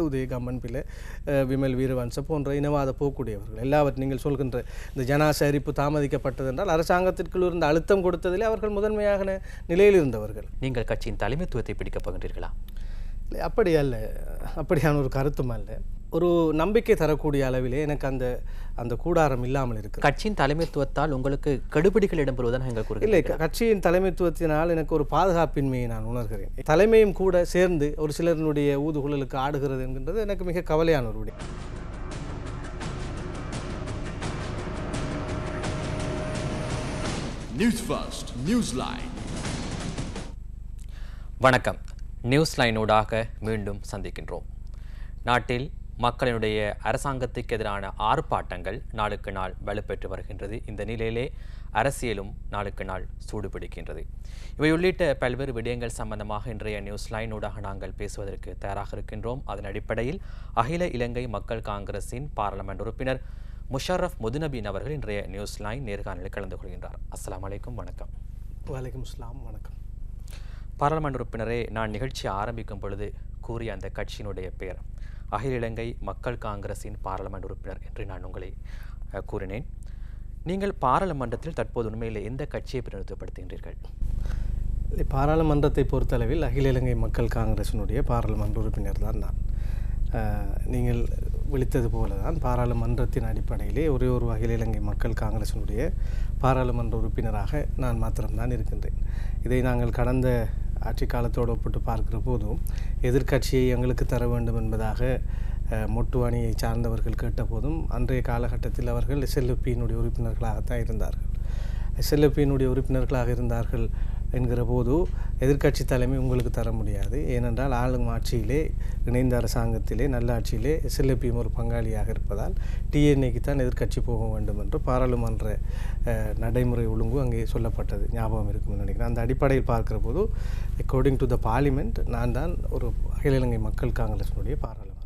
இருந்து உதய விமல் வீரவன்ச போன்ற இனவாத போக்கூடியவர்கள். எல்லாவற்றையும் நீங்கள் சொல்கின்ற இந்த ஜனாச அரிப்பு தாமதிக்கப்பட்டது என்றால் அரசாங்கத்திற்குள் இருந்த அழுத்தம் கொடுத்ததிலே அவர்கள் முதன்மையாக நிலையில் இருந்தவர்கள். நீங்கள் கட்சியின் தலைமைத்துவத்தை பிடிக்கப் போகின்றீர்களா? இல்லை, அப்படி அல்ல. அப்படியான ஒரு கருத்தும் அல்ல. ஒரு நம்பிக்கை தரக்கூடிய அளவிலே எனக்கு அந்த அந்த கூடாரம் இல்லாமல் இருக்கு கட்சியின் தலைமைத்துவத்தால் உங்களுக்கு கெடுபிடிகள் இடம்பெறுவதாக நீங்கள் கூறுகிறீர்கள் இல்லை கட்சியின் தலைமைத்துவத்தினால் எனக்கு ஒரு பாதுகாப்பின்மையை நான் உணர்கிறேன். தலைமையும் கூட சேர்ந்து ஒரு சிலரினுடைய ஊதுகுழலுக்கு ஆடுகிறது என்கின்றது எனக்கு மிக கவலையான ஒரு விடயம். News First, Newsline. வணக்கம். நியூஸ் லைனூடாக மீண்டும் சந்திக்கின்றோம். நாட்டில் மக்களினுடைய அரசாங்கத்துக்கு எதிரான ஆர்ப்பாட்டங்கள் நாளுக்கு நாள் வலுப்பெற்று வருகின்றது. இந்த நிலையிலே அரசியலும் நாளுக்கு நாள் சூடுபிடிக்கின்றது. இவை உள்ளிட்ட பல்வேறு விடயங்கள் சம்பந்தமாக இன்றைய நியூஸ் லைனூடாக நாங்கள் பேசுவதற்கு தயாராக இருக்கின்றோம். அதன் அடிப்படையில் அகில இலங்கை மக்கள் காங்கிரசின் பாராளுமன்ற உறுப்பினர் முஷரஃப் முதுநபீன் அவர்கள் இன்றைய நியூஸ் லைன் நேர்காணலில் கலந்து கொள்கின்றார். அஸ்ஸலாமு அலைக்கும் வணக்கம். வலைக்கம் இஸ்லாம் வணக்கம். பாராளுமன்ற உறுப்பினரே நான் நிகழ்ச்சி ஆரம்பிக்கும் பொழுது கூறிய அந்த கட்சியினுடைய பெயர் அகில இலங்கை மக்கள் காங்கிரசின் பாராளுமன்ற உறுப்பினர் என்று நான் உங்களை கூறினேன். நீங்கள் பாராளுமன்றத்தில் தற்போது உண்மையில் எந்த கட்சியை பிரதிநிதித்துவப்படுத்துகின்றீர்கள்? பாராளுமன்றத்தை பொறுத்தளவில் அகில இலங்கை மக்கள் காங்கிரசினுடைய பாராளுமன்ற உறுப்பினர் தான் நான். நீங்கள் விழித்தது போல தான் பாராளுமன்றத்தின் அடிப்படையிலே ஒரே ஒரு அகில இலங்கை மக்கள் காங்கிரசினுடைய பாராளுமன்ற உறுப்பினராக நான் மாத்திரம்தான் இருக்கின்றேன். இதை நாங்கள் கடந்த ஆட்சி காலத்தோடு ஒப்பிட்டு பார்க்கிற போதும் எதிர்க்கட்சியை எங்களுக்கு தர வேண்டும் என்பதாக அஹ், மொட்டு அணியை சார்ந்தவர்கள் கேட்டபோதும் அன்றைய காலகட்டத்தில் அவர்கள் எஸ்எல்எப்பியினுடைய உறுப்பினர்களாகத்தான் இருந்தார்கள். எஸ்எல்எப்பியினுடைய உறுப்பினர்களாக இருந்தார்கள் என்கிற போது எதிர்க்கட்சி தலைமை உங்களுக்கு தர முடியாது. ஏனென்றால் ஆளும் ஆட்சியிலே இணைந்த அரசாங்கத்திலே நல்லாட்சியிலே ஆட்சியிலே ஒரு பங்காளியாக இருப்பதால் டிஎன்ஏக்கு தான் எதிர்க்கட்சி போக வேண்டும் என்று பாராளுமன்ற நடைமுறை ஒழுங்கு அங்கே சொல்லப்பட்டது. ஞாபகம் இருக்கும்னு நினைக்கிறேன். அந்த அடிப்படையில் பார்க்கிற போது அக்கார்டிங் டு த பார்லிமெண்ட் நான் தான் ஒரு அகில இலங்கை மக்கள் காங்கிரஸினுடைய பாராளுமன்ற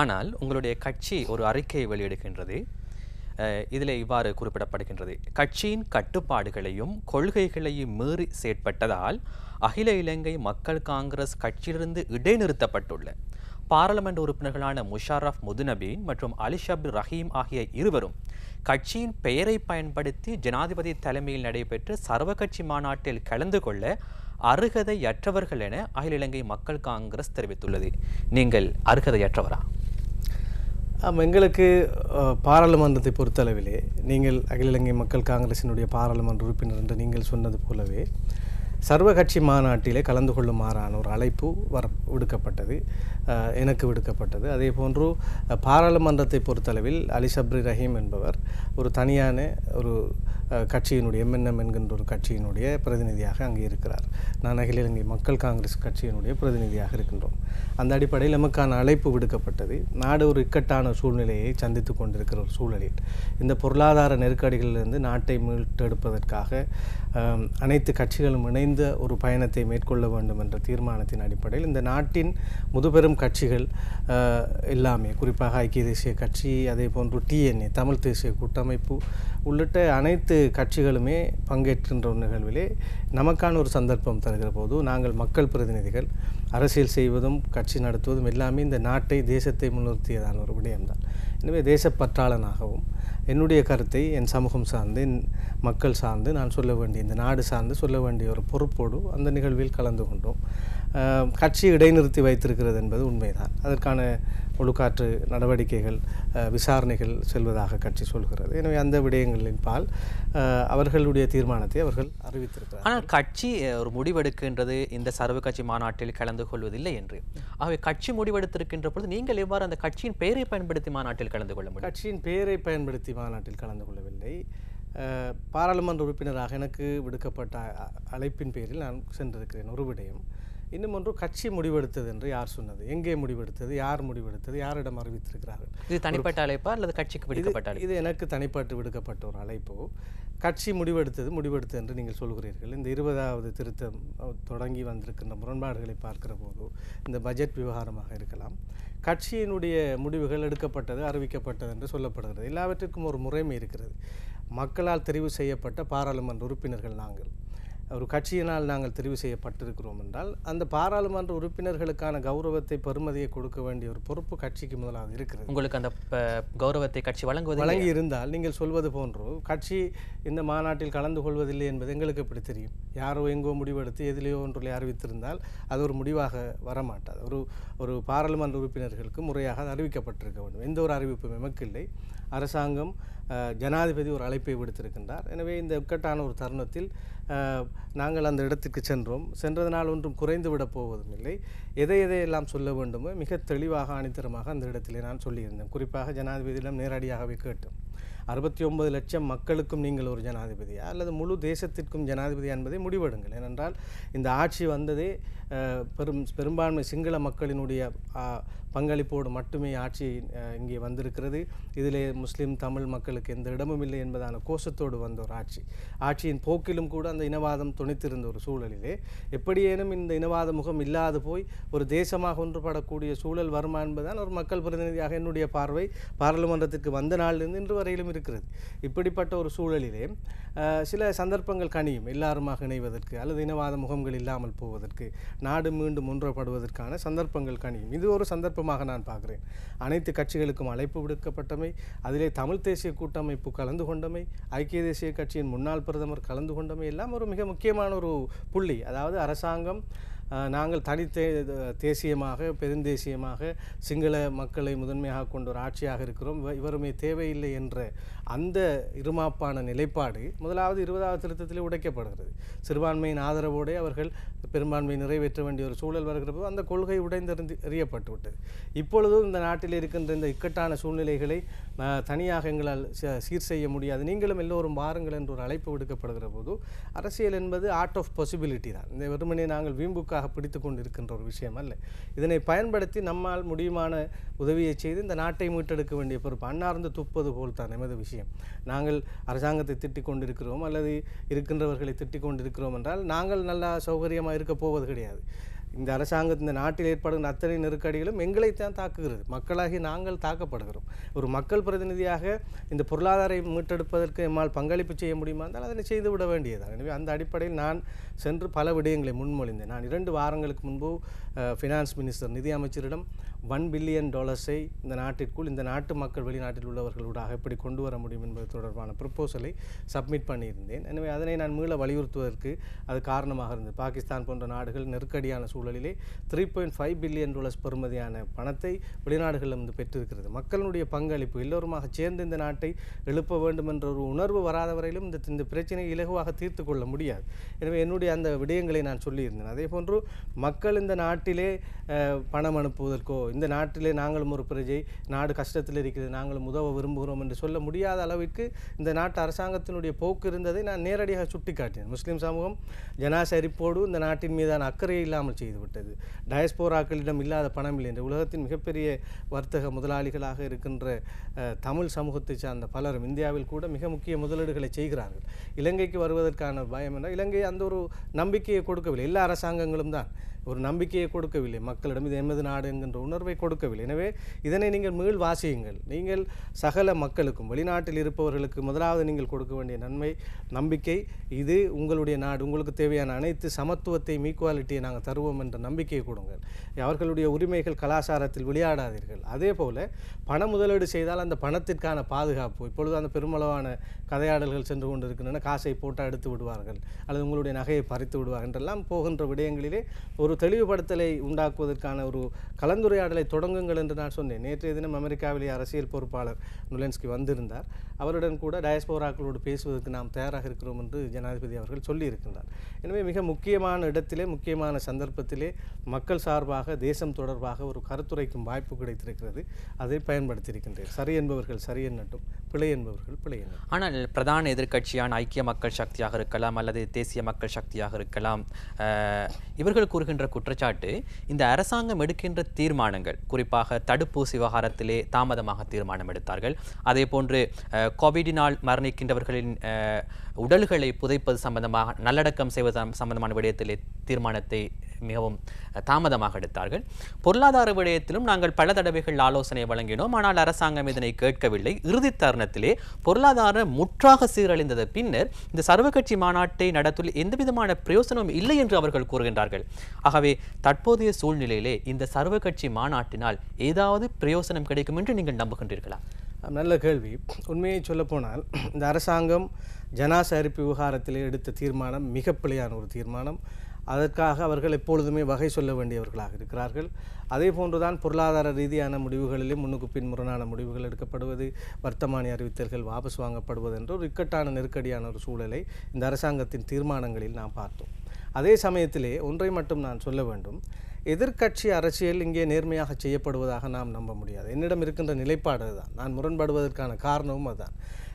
ஆனால் உங்களுடைய கட்சி ஒரு அறிக்கையை வெளியிடுகின்றது. இதில் இவ்வாறு குறிப்பிடப்படுகின்றது. கட்சியின் கட்டுப்பாடுகளையும் கொள்கைகளையும் மீறி செயற்பட்டதால் அகில இலங்கை மக்கள் காங்கிரஸ் கட்சியிலிருந்து இடைநிறுத்தப்பட்டுள்ள. பாராளுமன்ற உறுப்பினர்களான முஷாரஃப் முதுநபீன் மற்றும் அலி ரஹீம் ஆகிய இருவரும் கட்சியின் பெயரை பயன்படுத்தி ஜனாதிபதி தலைமையில் நடைபெற்ற சர்வ கட்சி மாநாட்டில் கலந்து கொள்ள அருகதையற்றவர்கள் என அகில இலங்கை மக்கள் காங்கிரஸ் தெரிவித்துள்ளது. நீங்கள் அருகதையற்றவரா? ஆமாம் எங்களுக்கு பாராளுமன்றத்தை பொறுத்தளவிலே நீங்கள் அகில இலங்கை மக்கள் காங்கிரசினுடைய பாராளுமன்ற உறுப்பினர் என்று நீங்கள் சொன்னது போலவே சர்வ கட்சி மாநாட்டிலே கலந்து கொள்ளுமாறான ஒரு அழைப்பு வர விடுக்கப்பட்டது எனக்கு விடுக்கப்பட்டது. அதே போன்று பாராளுமன்றத்தை பொறுத்தளவில் அலி சப்ரி ரஹீம் என்பவர் ஒரு தனியான ஒரு கட்சியினுடைய எம்என்எம் என்கின்ற ஒரு கட்சியினுடைய பிரதிநிதியாக அங்கே இருக்கிறார். நான் அகில இலங்கை மக்கள் காங்கிரஸ் கட்சியினுடைய பிரதிநிதியாக இருக்கின்றோம். அந்த அடிப்படையில் நமக்கான அழைப்பு விடுக்கப்பட்டது. நாடு ஒரு இக்கட்டான சூழ்நிலையை சந்தித்து கொண்டிருக்கிற ஒரு சூழலில் இந்த பொருளாதார நெருக்கடிகளிலிருந்து நாட்டை மீட்டெடுப்பதற்காக அனைத்து கட்சிகளும் இணைந்து ஒரு பயணத்தை மேற்கொள்ள வேண்டும் என்ற தீர்மானத்தின் அடிப்படையில் இந்த நாட்டின் முதுபெரும் கட்சிகள் எல்லாமே குறிப்பாக ஐக்கிய தேசிய கட்சி அதே போன்று டிஎன்ஏ தமிழ் தேசிய கூட்டமைப்பு உள்ளிட்ட அனைத்து கட்சிகளுமே பங்கேற்கின்ற ஒரு நிகழ்விலே நமக்கான ஒரு சந்தர்ப்பம் தருகிற போது நாங்கள் மக்கள் பிரதிநிதிகள் அரசியல் செய்வதும் கட்சி நடத்துவதும் எல்லாமே இந்த நாட்டை தேசத்தை முன்னிறுத்தியதான ஒரு விடயம்தான். எனவே தேசப்பற்றாளனாகவும் என்னுடைய கருத்தை என் சமூகம் சார்ந்து என் மக்கள் சார்ந்து நான் சொல்ல வேண்டிய இந்த நாடு சார்ந்து சொல்ல வேண்டிய ஒரு பொறுப்போடு அந்த நிகழ்வில் கலந்து கொண்டோம். கட்சி இடைநிறுத்தி வைத்திருக்கிறது என்பது உண்மைதான். அதற்கான ஒழுக்காற்று நடவடிக்கைகள் விசாரணைகள் செல்வதாக கட்சி சொல்கிறது. எனவே அந்த விடயங்களின் பால் அவர்களுடைய தீர்மானத்தை அவர்கள் அறிவித்திருக்கிறார் ஆனால் கட்சி ஒரு முடிவெடுக்கின்றது இந்த சர்வ கட்சி மாநாட்டில் கலந்து கொள்வதில்லை என்று. ஆகவே கட்சி முடிவெடுத்திருக்கின்ற பொழுது நீங்கள் எவ்வாறு அந்த கட்சியின் பெயரை பயன்படுத்தி மாநாட்டில் கலந்து கொள்ள முடியும்? கட்சியின் பெயரை பயன்படுத்தி மாநாட்டில் கலந்து கொள்ளவில்லை. பாராளுமன்ற உறுப்பினராக எனக்கு விடுக்கப்பட்ட அழைப்பின் பேரில் நான் சென்றிருக்கிறேன். ஒரு விடயம். இன்னும் ஒன்று கட்சி முடிவெடுத்தது என்று யார் சொன்னது? எங்கே முடிவெடுத்தது? யார் முடிவெடுத்தது? யாரிடம் அறிவித்திருக்கிறார்கள்? இது தனிப்பட்ட அழைப்பா அல்லது கட்சிக்கு விடுக்கப்பட்ட இது எனக்கு தனிப்பட்டு விடுக்கப்பட்ட ஒரு அழைப்பு. கட்சி முடிவெடுத்தது முடிவெடுத்தது என்று நீங்கள் சொல்கிறீர்கள். இந்த இருபதாவது திருத்தம் தொடங்கி வந்திருக்கின்ற முரண்பாடுகளை பார்க்கிற போது இந்த பட்ஜெட் விவகாரமாக இருக்கலாம். கட்சியினுடைய முடிவுகள் எடுக்கப்பட்டது அறிவிக்கப்பட்டது என்று சொல்லப்படுகிறது. எல்லாவற்றிற்கும் ஒரு முறைமை இருக்கிறது. மக்களால் தெரிவு செய்யப்பட்ட பாராளுமன்ற உறுப்பினர்கள் நாங்கள். ஒரு கட்சியினால் நாங்கள் தெரிவு செய்யப்பட்டிருக்கிறோம் என்றால் அந்த பாராளுமன்ற உறுப்பினர்களுக்கான கௌரவத்தை பெருமதியை கொடுக்க வேண்டிய ஒரு பொறுப்பு கட்சிக்கு முதலாவது இருக்கிறது. உங்களுக்கு அந்த கௌரவத்தை கட்சி வழங்குவது வழங்கி இருந்தால் நீங்கள் சொல்வது போன்று கட்சி இந்த மாநாட்டில் கலந்து கொள்வதில்லை என்பது எங்களுக்கு எப்படி தெரியும்? யாரோ எங்கோ முடிவெடுத்து எதிலேயோ ஒன்றிலே அறிவித்திருந்தால் அது ஒரு முடிவாக வரமாட்டாது. ஒரு ஒரு பாராளுமன்ற உறுப்பினர்களுக்கு முறையாக அது அறிவிக்கப்பட்டிருக்க வேண்டும். எந்த ஒரு அறிவிப்பும் எமக்கு இல்லை. அரசாங்கம் ஜனாதிபதி ஒரு அழைப்பை விடுத்திருக்கின்றார். எனவே இந்த இக்கட்டான ஒரு தருணத்தில் நாங்கள் அந்த இடத்துக்கு சென்றோம். சென்றதனால் ஒன்றும் குறைந்து விடப் போவதும் இல்லை. எதை எதையெல்லாம் சொல்ல வேண்டுமோ மிக தெளிவாக அணித்தரமாக அந்த இடத்திலே நான் சொல்லியிருந்தேன். குறிப்பாக ஜனாதிபதியிடம் நேரடியாகவே கேட்டோம் அறுபத்தி ஒன்பது லட்சம் மக்களுக்கும் நீங்கள் ஒரு ஜனாதிபதியா? அல்லது முழு தேசத்திற்கும் ஜனாதிபதி என்பதை முடிவெடுங்கள். ஏனென்றால் இந்த ஆட்சி வந்ததே பெரும் பெரும்பான்மை சிங்கள மக்களினுடைய பங்களிப்போடு மட்டுமே ஆட்சி இங்கே வந்திருக்கிறது. இதிலே முஸ்லீம் தமிழ் மக்களுக்கு எந்த இடமும் இல்லை என்பதான கோஷத்தோடு வந்த ஒரு ஆட்சி. ஆட்சியின் போக்கிலும் கூட அந்த இனவாதம் துணித்திருந்த ஒரு சூழலிலே. எப்படியேனும் இந்த இனவாத முகம் இல்லாது போய் ஒரு தேசமாக ஒன்றுபடக்கூடிய சூழல் வருமா என்பதுதான் ஒரு மக்கள் பிரதிநிதியாக என்னுடைய பார்வை. பாராளுமன்றத்திற்கு வந்த நாளிலிருந்து இன்று வரையிலும் இருக்கிறது. இப்படிப்பட்ட ஒரு சூழலிலே சில சந்தர்ப்பங்கள் கனியும் எல்லாருமாக இணைவதற்கு அல்லது இனவாத முகங்கள் இல்லாமல் போவதற்கு நாடு மீண்டும் ஒன்றப்படுவதற்கான சந்தர்ப்பங்கள் கனியும். இது ஒரு சந்தர்ப்பமாக நான் பார்க்குறேன். அனைத்து கட்சிகளுக்கும் அழைப்பு விடுக்கப்பட்டமை அதிலே தமிழ் தேசிய கூட்டமைப்பு கலந்து கொண்டமை ஐக்கிய தேசிய கட்சியின் முன்னாள் பிரதமர் கலந்து கொண்டமை எல்லாம் ஒரு மிக முக்கியமான ஒரு புள்ளி. அதாவது அரசாங்கம் நாங்கள் தனித்தே தேசியமாக பெருந்தேசியமாக சிங்கள மக்களை முதன்மையாக கொண்ட ஒரு ஆட்சியாக இருக்கிறோம். இவருமே தேவையில்லை என்ற அந்த இருமாப்பான நிலைப்பாடு முதலாவது இருபதாவது திருத்தத்திலே உடைக்கப்படுகிறது. சிறுபான்மையின் ஆதரவோடு அவர்கள் பெரும்பான்மையை நிறைவேற்ற வேண்டிய ஒரு சூழல் வருகிற போது அந்த கொள்கை உடைந்திருந்து எறியப்பட்டு விட்டது இப்பொழுதும் இந்த நாட்டில் இருக்கின்ற இந்த இக்கட்டான சூழ்நிலைகளை தனியாக எங்களால் ச- சீர் செய்ய முடியாது. நீங்களும் எல்லோரும் வாருங்கள் என்று ஒரு அழைப்பு விடுக்கப்படுகிற போது அரசியல் என்பது ஆர்ட் ஆஃப் பாசிபிலிட்டி தான். இந்த வெறுமனே நாங்கள் வீம்புக்காக பிடித்து கொண்டு இருக்கின்ற ஒரு விஷயம் அல்ல. இதனை பயன்படுத்தி நம்மால் முடியுமான உதவியை செய்து இந்த நாட்டை மீட்டெடுக்க வேண்டிய பொறுப்பு அன்னார்ந்து துப்பது போல் தான். எமது விஷயம். நாங்கள் அரசாங்கத்தை திட்டிக் கொண்டிருக்கிறோம் அல்லது இருக்கின்றவர்களை திட்டிக் கொண்டிருக்கிறோம் என்றால் நாங்கள் நல்லா சௌகரியமாக இருக்க போவது கிடையாது. இந்த அரசாங்கம் இந்த நாட்டில் ஏற்படுகிற அத்தனை நெருக்கடிகளும் எங்களைத்தான் தாக்குகிறது. மக்களாகி நாங்கள் தாக்கப்படுகிறோம். ஒரு மக்கள் பிரதிநிதியாக இந்த பொருளாதார மீட்டெடுப்பதற்கு எம்மால் பங்களிப்பு செய்ய முடியுமா இருந்தால் அதனை செய்து விட வேண்டியதான் எனவே அந்த அடிப்படையில் நான் சென்று பல விடயங்களை முன்மொழிந்தேன். நான் இரண்டு வாரங்களுக்கு முன்பு ஃபினான்ஸ் மினிஸ்டர் நிதி அமைச்சரிடம் ஒன் பில்லியன் டாலர்ஸை இந்த நாட்டிற்குள் இந்த நாட்டு மக்கள் வெளிநாட்டில் உள்ளவர்களூடாக எப்படி கொண்டு வர முடியும் என்பது தொடர்பான ப்ரப்போசலை சப்மிட் பண்ணியிருந்தேன். எனவே அதனை நான் மீள வலியுறுத்துவதற்கு அது காரணமாக இருந்தது. பாகிஸ்தான் போன்ற நாடுகள் நெருக்கடியான சூழலிலே three point five billion dollars பெறுமதியான பணத்தை வெளிநாடுகளிலிருந்து பெற்றிருக்கிறது. மக்களுடைய பங்களிப்பு எல்லோருமாக சேர்ந்து இந்த நாட்டை எழுப்ப வேண்டும் என்ற ஒரு உணர்வு வராத வரையிலும் இந்த இந்த பிரச்சனையை இலகுவாக தீர்த்து கொள்ள முடியாது. எனவே என்னுடைய அந்த விடயங்களை நான் சொல்லியிருந்தேன். அதே போன்று மக்கள் இந்த நாட்டிலே பணம் அனுப்புவதற்கோ இந்த நாட்டிலே நாங்களும் ஒரு பிரஜை நாடு கஷ்டத்தில் இருக்கிறது நாங்களும் உதவ விரும்புகிறோம் என்று சொல்ல முடியாத அளவிற்கு இந்த நாட்டு அரசாங்கத்தினுடைய போக்கு இருந்ததை நான் நேரடியாக சுட்டிக்காட்டினேன். முஸ்லீம் சமூகம் ஜனாசரிப்போடு இந்த நாட்டின் மீதான அக்கறை இல்லாமல் செய்துவிட்டது டயஸ்போராக்களிடம் இல்லாத பணம் இல்லை என்று உலகத்தின் மிகப்பெரிய வர்த்தக முதலாளிகளாக இருக்கின்ற தமிழ் சமூகத்தை சார்ந்த பலரும் இந்தியாவில் கூட மிக முக்கிய முதலீடுகளை செய்கிறார்கள். இலங்கைக்கு வருவதற்கான பயம் என்றால் இலங்கை அந்த ஒரு நம்பிக்கையை கொடுக்கவில்லை. எல்லா அரசாங்கங்களும் தான். ஒரு நம்பிக்கையை கொடுக்கவில்லை. மக்களிடம் இது எமது நாடு என்கின்ற உணர்வை கொடுக்கவில்லை. எனவே இதனை நீங்கள் மீள் வாசியுங்கள். நீங்கள் சகல மக்களுக்கும் வெளிநாட்டில் இருப்பவர்களுக்கு முதலாவது நீங்கள் கொடுக்க வேண்டிய நன்மை நம்பிக்கை இது உங்களுடைய நாடு. உங்களுக்கு தேவையான அனைத்து சமத்துவத்தையும் ஈக்குவாலிட்டியை நாங்கள் தருவோம் என்ற நம்பிக்கையை கொடுங்கள். அவர்களுடைய உரிமைகள் கலாச்சாரத்தில் விளையாடாதீர்கள். அதே போல பண முதலீடு செய்தால் அந்த பணத்திற்கான பாதுகாப்பு இப்பொழுது அந்த பெருமளவான கதையாடல்கள் சென்று கொண்டிருக்கின்றன. காசை போட்டால் எடுத்து விடுவார்கள். அல்லது உங்களுடைய நகையை பறித்து விடுவார்கள். என்றெல்லாம் போகின்ற விடயங்களிலே ஒரு தெளிவுபடுத்தலை உண்டாக்குவதற்கான ஒரு கலந்துரையாடலை தொடங்குங்கள் என்று நான் சொன்னேன். நேற்றைய தினம் அமெரிக்காவிலே அரசியல் பொறுப்பாளர் நுலென்ஸ்கி வந்திருந்தார். அவருடன் கூட டயஸ்போராக்களோடு பேசுவதற்கு நாம் தயாராக இருக்கிறோம் என்று ஜனாதிபதி அவர்கள் சொல்லியிருக்கின்றார். எனவே மிக முக்கியமான இடத்திலே முக்கியமான சந்தர்ப்பத்திலே மக்கள் சார்பாக தேசம் தொடர்பாக ஒரு கருத்துரைக்கும் வாய்ப்பு கிடைத்திருக்கிறது. அதை பயன்படுத்தியிருக்கின்றேன். சரி என்பவர்கள் சரி என்னட்டும் பிழை என்பவர்கள் பிழை எண்ணட்டும் ஆனால் பிரதான எதிர்க்கட்சியான ஐக்கிய மக்கள் சக்தியாக இருக்கலாம் அல்லது தேசிய மக்கள் சக்தியாக இருக்கலாம். இவர்கள் கூறுகின்ற என்ற குற்றச்சாட்டு இந்த அரசாங்கம் எடுக்கின்ற தீர்மானங்கள் குறிப்பாக தடுப்பூசி விவகாரத்திலே தாமதமாக தீர்மானம் எடுத்தார்கள். அதே போன்று கோவிடினால் மரணிக்கின்றவர்களின் உடல்களை புதைப்பது சம்பந்தமாக நல்லடக்கம் செய்வது சம்பந்தமான விடயத்திலே தீர்மானத்தை மிகவும் தாமதமாக எடுத்தார்கள். பொருளாதார விடயத்திலும் நாங்கள் பல தடவைகள் ஆலோசனை வழங்கினோம். ஆனால் அரசாங்கம் இதனை கேட்கவில்லை. இறுதி தருணத்திலே பொருளாதார முற்றாக சீரழிந்தது. பின்னர் இந்த சர்வகட்சி மாநாட்டை நடத்துவதில் எந்தவிதமான பிரயோசனமும் இல்லை என்று அவர்கள் கூறுகின்றார்கள். ஆகவே தற்போதைய சூழ்நிலையிலே இந்த சர்வகட்சி மாநாட்டினால் ஏதாவது பிரயோசனம் கிடைக்கும் என்று நீங்கள் நம்புகின்றீர்களா? நல்ல கேள்வி. உண்மையை சொல்லப்போனால் இந்த அரசாங்கம் ஜனாச அரிப்பு விவகாரத்திலே எடுத்த தீர்மானம் மிக பிழையான ஒரு தீர்மானம். அதற்காக அவர்கள் எப்பொழுதுமே வகை சொல்ல வேண்டியவர்களாக இருக்கிறார்கள். அதே போன்றுதான் பொருளாதார ரீதியான முடிவுகளிலும் முன்னுக்கு பின் முரணான முடிவுகள் எடுக்கப்படுவது வர்த்தமானி அறிவித்தல்கள் வாபஸ் வாங்கப்படுவது என்ற ஒரு இக்கட்டான நெருக்கடியான ஒரு சூழலை இந்த அரசாங்கத்தின் தீர்மானங்களில் நாம் பார்த்தோம். அதே சமயத்திலே ஒன்றை மட்டும் நான் சொல்ல வேண்டும். எதிர்க்கட்சி அரசியல் இங்கே நேர்மையாக செய்யப்படுவதாக நாம் நம்ப முடியாது. என்னிடம் இருக்கின்ற நிலைப்பாடு அதுதான். நான் முரண்படுவதற்கான காரணமும் அதுதான்.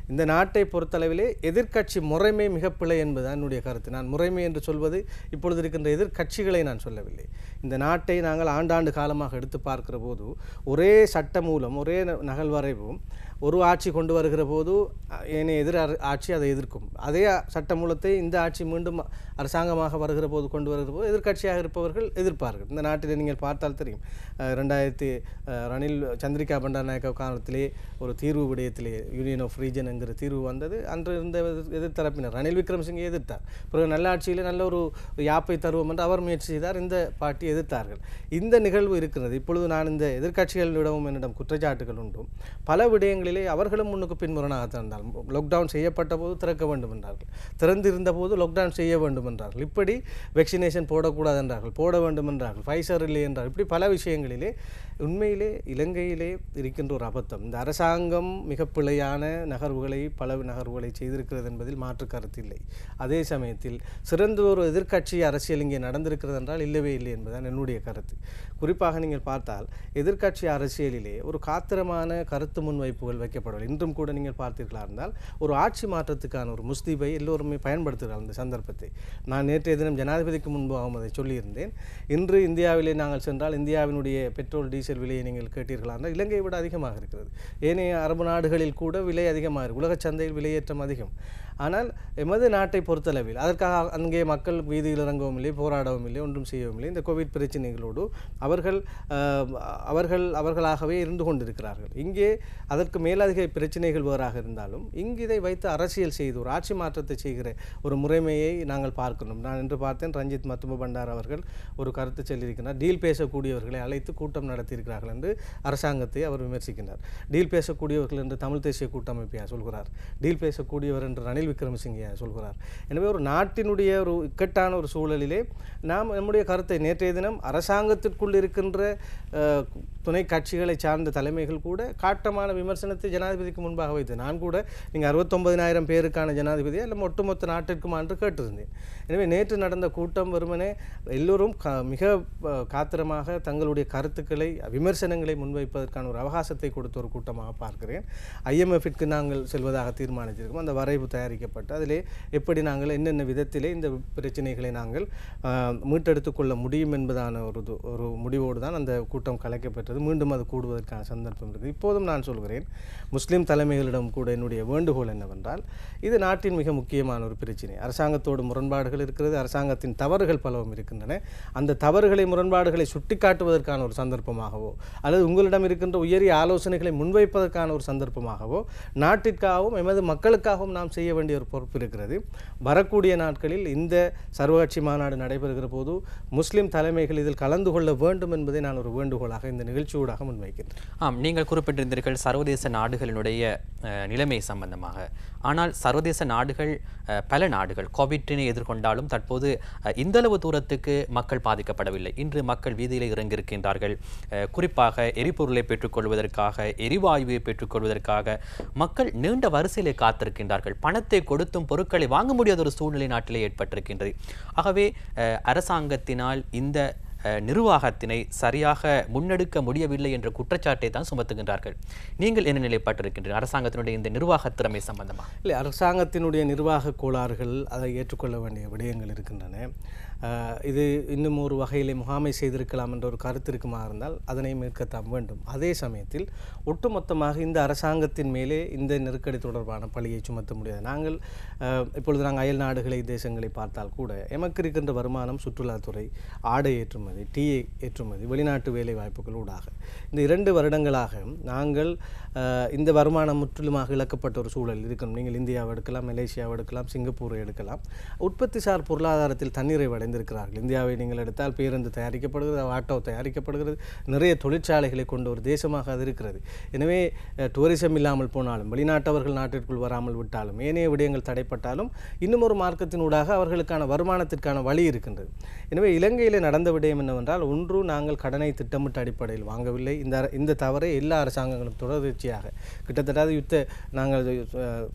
இந்த நாட்டை பொறுத்தளவிலே எதிர்க்கட்சி முறைமை மிகப்பிழை என்பது என்பதுதான் என்னுடைய கருத்து. நான் முறைமை என்று சொல்வது இப்பொழுது இருக்கின்ற எதிர்க்கட்சிகளை நான் சொல்லவில்லை. இந்த நாட்டை நாங்கள் ஆண்டாண்டு காலமாக எடுத்து பார்க்கிற போது ஒரே சட்ட மூலம் ஒரே ந- நகல்வரைவும் ஒரு ஆட்சி கொண்டு வருகிற போது ஏனைய எதிர் ஆட்சி அதை எதிர்க்கும். அதே சட்டமூலத்தை இந்த ஆட்சி மீண்டும் அரசாங்கமாக வருகிற போது கொண்டு வருகிற போது எதிர்க்கட்சியாக இருப்பவர்கள் எதிர்ப்பார்கள். இந்த நாட்டில் நீங்கள் பார்த்தால் தெரியும். ரெண்டாயிரத்தி ரணில் சந்திரிகா பண்டாரநாயக்க காலத்திலே ஒரு தீர்வு விடயத்திலே யூனியன் ஆஃப் ரீஜன் என்கிற தீர்வு வந்தது. அன்று இருந்த எதிர்- எதிர்த்தரப்பினர் ரணில் விக்ரமசிங்கை எதிர்த்தார். பிறகு நல்லாட்சியில் நல்ல ஒரு யாப்பை தருவோம் என்று அவர் முயற்சி செய்தார். இந்த பார்ட்டி எதிர்த்தார்கள். இந்த நிகழ்வு இருக்கிறது. இப்பொழுது நான் இந்த எதிர்கட்சிகளிடமும் என்னிடம் குற்றச்சாட்டுகள் உண்டும் பல விடயங்களில் அவர்களும் முன்னுக்கு பின்முரணாக திறந்தார் லாக்டவுன் செய்யப்பட்ட போது திறக்க வேண்டும் என்றார்கள் திறந்திருந்த போது லாக்டவுன் செய்ய வேண்டும் என்றார்கள் இப்படி வெக்சினேஷன் போடக்கூடாது என்றார்கள் போட வேண்டும் என்றார்கள் ஃபைசர் இல்லை என்றார் இப்படி பல விஷயங்களிலே உண்மையிலே இலங்கையிலே இருக்கின்ற ஒரு அபத்தம். இந்த அரசாங்கம் மிக பிழையான நகர்வுகளை பல நகர்வுகளை செய்திருக்கிறது என்பதில் மாற்று கருத்து இல்லை. அதே சமயத்தில் சிறந்த ஒரு எதிர்க்கட்சி அரசியல் இங்கே நடந்திருக்கிறது என்றால் இல்லவே இல்லை என்பதுதான் என்னுடைய கருத்து. குறிப்பாக நீங்கள் பார்த்தால் எதிர்க்கட்சி அரசியலிலே ஒரு காத்திரமான கருத்து முன்வைப்புகள் வைக்கப்படவில்லை. இன்றும் கூட நீங்கள் பார்த்தீர்களா இருந்தால் ஒரு ஆட்சி மாற்றத்துக்கான ஒரு முஸ்தீபை எல்லோருமே பயன்படுத்துகிறார் அந்த சந்தர்ப்பத்தை. நான் நேற்றைய தினம் ஜனாதிபதிக்கு முன்பாகவும் அதை சொல்லியிருந்தேன். இன்று இந்தியாவிலே நாங்கள் சென்றால் இந்தியாவினுடைய பெட்ரோல் டீசல் விலையை நீங்கள் கேட்டீர்களா என்றால் இலங்கையை விட அதிகமாக இருக்கிறது. ஏனைய அரபு நாடுகளில் கூட விலை அதிகமாக இருக்கு. உலக சந்தையில் விலையேற்றம் அதிகம். ஆனால் எமது நாட்டை பொறுத்தளவில் அதற்காக அங்கே மக்கள் வீதியில் இறங்கவும் இல்லை போராடவும் இல்லை ஒன்றும் செய்யவும் இல்லை. இந்த கோவிட் பிரச்சனைகளோடு அவர்கள் அவர்கள் அவர்களாகவே இருந்து கொண்டிருக்கிறார்கள். இங்கே அதற்கு மேலதிக பிரச்சனைகள் வேறாக இருந்தாலும் இங்கு இதை வைத்து அரசியல் செய்து ஒரு ஆட்சி மாற்றத்தை செய்கிற ஒரு முறைமையை நாங்கள் பார்க்கணும். நான் என்று பார்த்தேன் ரஞ்சித் மத்தும பண்டார் அவர்கள் ஒரு கருத்து சொல்லியிருக்கிறார். டீல் பேசக்கூடியவர்களை அழைத்து கூட்டம் நடத்தியிருக்கிறார்கள் என்று அரசாங்கத்தை அவர் விமர்சிக்கின்றார். டீல் பேசக்கூடியவர்கள் என்று தமிழ் தேசிய கூட்டமைப்பையா சொல்கிறார்? டீல் பேசக்கூடியவர் என்று ரணில் விக்ரமசிங்கே சொல்கிறார். எனவே ஒரு நாட்டினுடைய ஒரு இக்கட்டான ஒரு சூழலிலே நாம் நம்முடைய கருத்தை நேற்றைய தினம் அரசாங்கத்திற்குள் இருக்கின்ற துணை கட்சிகளை சார்ந்த தலைமைகள் கூட காட்டமான விமர்சனத்தை ஜனாதிபதிக்கு முன்பாக வைத்து நான் கூட நீங்கள் அறுபத்தொன்பதினாயிரம் பேருக்கான ஜனாதிபதி அல்ல ஒட்டுமொத்த நாட்டிற்குமா என்று கேட்டிருந்தேன். எனவே நேற்று நடந்த கூட்டம் வெறுமனே எல்லோரும் க மிக காத்திரமாக தங்களுடைய கருத்துக்களை விமர்சனங்களை முன்வைப்பதற்கான ஒரு அவகாசத்தை கொடுத்த ஒரு கூட்டமாக பார்க்கிறேன். ஐஎம்எஃபிற்கு நாங்கள் செல்வதாக தீர்மானித்திருக்கோம் அந்த வரைவு தயார் தயாரிக்கப்பட்டு அதிலே எப்படி நாங்கள் என்னென்ன விதத்திலே இந்த பிரச்சனைகளை நாங்கள் மீட்டெடுத்து மீட்டெடுத்துக் கொள்ள முடியும் என்பதான ஒரு ஒரு முடிவோடு தான் அந்த கூட்டம் கலைக்கப்பட்டது. மீண்டும் அது கூடுவதற்கான சந்தர்ப்பம் இருக்குது. இப்போதும் நான் சொல்கிறேன் முஸ்லிம் தலைமைகளிடம் கூட என்னுடைய வேண்டுகோள் என்னவென்றால் இது நாட்டின் மிக முக்கியமான ஒரு பிரச்சனை. அரசாங்கத்தோடு முரண்பாடுகள் இருக்கிறது அரசாங்கத்தின் தவறுகள் பலவும் இருக்கின்றன. அந்த தவறுகளை முரண்பாடுகளை சுட்டிக்காட்டுவதற்கான ஒரு சந்தர்ப்பமாகவோ அல்லது உங்களிடம் இருக்கின்ற உயரிய ஆலோசனைகளை முன்வைப்பதற்கான ஒரு சந்தர்ப்பமாகவோ நாட்டிற்காகவும் எமது மக்களுக்காகவும் நாம் செய்ய வேண்டிய ஒரு பொறுப்பு இருக்கிறது. வரக்கூடிய நாட்களில் இந்த சர்வகட்சி மாநாடு நடைபெறுகிற போது முஸ்லீம் தலைமைகள் இதில் கலந்து கொள்ள வேண்டும் என்பதை நான் ஒரு வேண்டுகோளாக இந்த நிகழ்ச்சியூடாக முன்வைக்கின்றேன். ஆம் நீங்கள் குறிப்பிட்டிருந்தீர்கள் சர்வதேச நாடுகளினுடைய நிலைமை சம்பந்தமாக. ஆனால் சர்வதேச நாடுகள் பல நாடுகள் கோவிட்டினை எதிர்கொண்டாலும் தற்போது இந்தளவு தூரத்துக்கு மக்கள் பாதிக்கப்படவில்லை. இன்று மக்கள் வீதியில் இறங்கியிருக்கின்றார்கள். குறிப்பாக எரிபொருளை பெற்றுக்கொள்வதற்காக எரிவாயுவை பெற்றுக்கொள்வதற்காக மக்கள் நீண்ட வரிசையிலே காத்திருக்கின்றார்கள். பணத்தை கொடுத்தும் பொருட்களை வாங்க முடியாத ஒரு சூழ்நிலை நாட்டிலே ஏற்பட்டிருக்கின்றது. ஆகவே அரசாங்கத்தினால் இந்த நிர்வாகத்தினை சரியாக முன்னெடுக்க முடியவில்லை என்ற குற்றச்சாட்டை தான் சுமத்துகின்றார்கள். நீங்கள் என்ன நிலைப்பாட்டிருக்கின்றீர்கள்? அரசாங்கத்தினுடைய இந்த நிர்வாக திறமை சம்பந்தமாக இல்லை அரசாங்கத்தினுடைய நிர்வாக கோளாறுகள் அதை ஏற்றுக்கொள்ள வேண்டிய விடயங்கள் இருக்கின்றன. இது இன்னும் ஒரு வகையிலே முகாமை செய்திருக்கலாம் என்ற ஒரு கருத்து இருக்குமா இருந்தால் அதனை மீட்கத்தான் வேண்டும். அதே சமயத்தில் ஒட்டுமொத்தமாக இந்த அரசாங்கத்தின் மேலே இந்த நெருக்கடி தொடர்பான பழியை சுமத்த முடியாது. நாங்கள் இப்பொழுது நாங்கள் அயல் நாடுகளை தேசங்களை பார்த்தால் கூட எமக்கு இருக்கின்ற வருமானம் சுற்றுலாத்துறை ஆடை ஏற்றுமதி டீ ஏற்றுமதி வெளிநாட்டு வேலை வாய்ப்புகள் ஊடாக. இந்த இரண்டு வருடங்களாக நாங்கள் இந்த வருமானம் முற்றிலுமாக இழக்கப்பட்ட ஒரு சூழல் இருக்கணும். நீங்கள் இந்தியாவை எடுக்கலாம் மலேசியாவை எடுக்கலாம் சிங்கப்பூரை எடுக்கலாம். உற்பத்தி சார் பொருளாதாரத்தில் தண்ணீரை அடைந்திருக்கிறார்கள் இந்தியாவை நீங்கள் எடுத்தால் பேருந்து தயாரிக்கப்படுகிறது ஆட்டோ தயாரிக்கப்படுகிறது நிறைய தொழிற்சாலைகளை கொண்ட ஒரு தேசமாக அது இருக்கிறது. எனவே டூரிசம் இல்லாமல் போனாலும் வெளிநாட்டவர்கள் நாட்டிற்குள் வராமல் விட்டாலும் ஏனைய விடயங்கள் தடைப்பட்டாலும் இன்னும் ஒரு மார்க்கத்தினூடாக அவர்களுக்கான வருமானத்திற்கான வழி இருக்கின்றது. எனவே இலங்கையில் நடந்த விடயம் என்னவென்றால் ஒன்று நாங்கள் கடனை திட்டமிட்ட அடிப்படையில் வாங்கவில்லை. இந்த இந்த தவறை எல்லா அரசாங்கங்களும் தொடர்ச்சியாக கிட்டத்தட்ட யுத்த நாங்கள்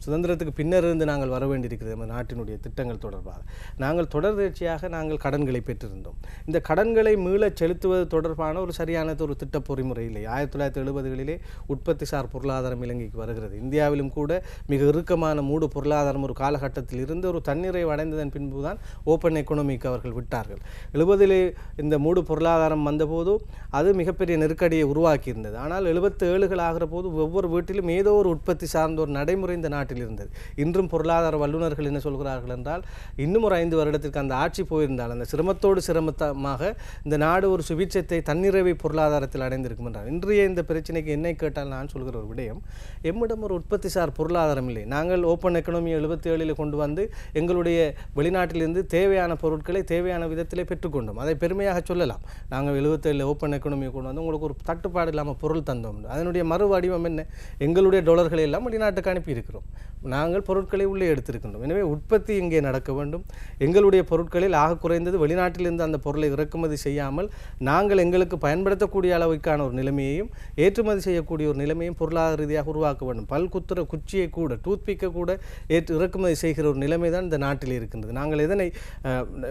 சுதந்திரத்துக்கு பின்னர் இருந்து நாங்கள் வர வேண்டியிருக்கிறது நம்ம நாட்டினுடைய திட்டங்கள் தொடர்பாக. நாங்கள் தொடர்ச்சியாக நாங்கள் கடன்களை பெற்றிருந்தோம். இந்த கடன்களை மீளச் செலுத்துவது தொடர்பான ஒரு சரியான ஒரு திட்ட பொறிமுறை இல்லை. ஆயிரத்தி தொள்ளாயிரத்தி எழுபதுகளிலே உற்பத்திசார் பொருளாதாரம் இலங்கைக்கு வருகிறது. இந்தியாவிலும் கூட மிக இறுக்கமான மூடு பொருளாதாரம் ஒரு காலகட்டத்தில் இருந்து ஒரு தன்னிறைவு அடைந்ததன் பின்புதான் ஓப்பன் எக்கனாமிக்கு அவர்கள் விட்டார்கள். எழுபதிலே இந்த மூடு பொருளாதாரம் வந்தபோது அது மிகப்பெரிய நெருக்கடியை உருவாக்கியிருந்தது. ஆனால் எழுபத்து ஏழுகள் ஆகிற போது ஒவ்வொரு வீட்டிலும் ஏதோ ஒரு உற்பத்தி சார்ந்த ஒரு நடைமுறை இந்த நாட்டில் இருந்தது. இன்றும் பொருளாதார வல்லுநர்கள் என்ன சொல்கிறார்கள் என்றால் இன்னும் ஒரு ஐந்து வருடத்திற்கு அந்த ஆட்சி போயிருந்தால் அந்த சிரமத்தோடு சிரமத்தமாக இந்த நாடு ஒரு சுபிட்சத்தை தன்னிறைவை பொருளாதாரத்தில் அடைந்திருக்கும் என்றால் இன்றைய இந்த பிரச்சனைக்கு என்னை கேட்டால் நான் சொல்கிற ஒரு விடயம் எம்மிடம் ஒரு உற்பத்தி சார் பொருளாதாரம் இல்லை. நாங்கள் ஓப்பன் எக்கனாமி எழுபத்தி ஏழில் கொண்டு வந்து எங்களுடைய வெளிநாட்டிலிருந்து தேவையான பொருட்களை தேவையான விதத்திலே பெற்றுக்கொண்டோம் அதை பெருமையாக சொல்லலாம். நாங்கள் எழுபத்தேழில் ஓப்பன் எக்கனாமியை கொண்டு வந்து உங்களுக்கு ஒரு தட்டுப்பாடு இல்லாமல் பொருள் தந்தோம். அதனுடைய மறு வடிவம் என்ன? எங்களுடைய டொலர்களை எல்லாம் வெளிநாட்டுக்கு அனுப்பி இருக்கிறோம். நாங்கள் பொருட்களை உள்ளே எடுத்திருக்கின்றோம். எனவே உற்பத்தி இங்கே நடக்க வேண்டும்? எங்களுடைய பொருட்களில் ஆக குறைந்தது வெளிநாட்டிலிருந்து அந்த பொருளை இறக்குமதி செய்யாமல் நாங்கள் எங்களுக்கு பயன்படுத்தக்கூடிய அளவுக்கான ஒரு நிலைமையையும் ஏற்றுமதி செய்யக்கூடிய ஒரு நிலைமையும் பொருளாதார ரீதியாக உருவாக்க வேண்டும். பல் குத்துற குச்சியை கூட டூத்பிக்கை கூட ஏற்று இறக்குமதி செய்கிற ஒரு நிலைமை தான் இந்த நாட்டில் இருக்கின்றது. நாங்கள் எதனை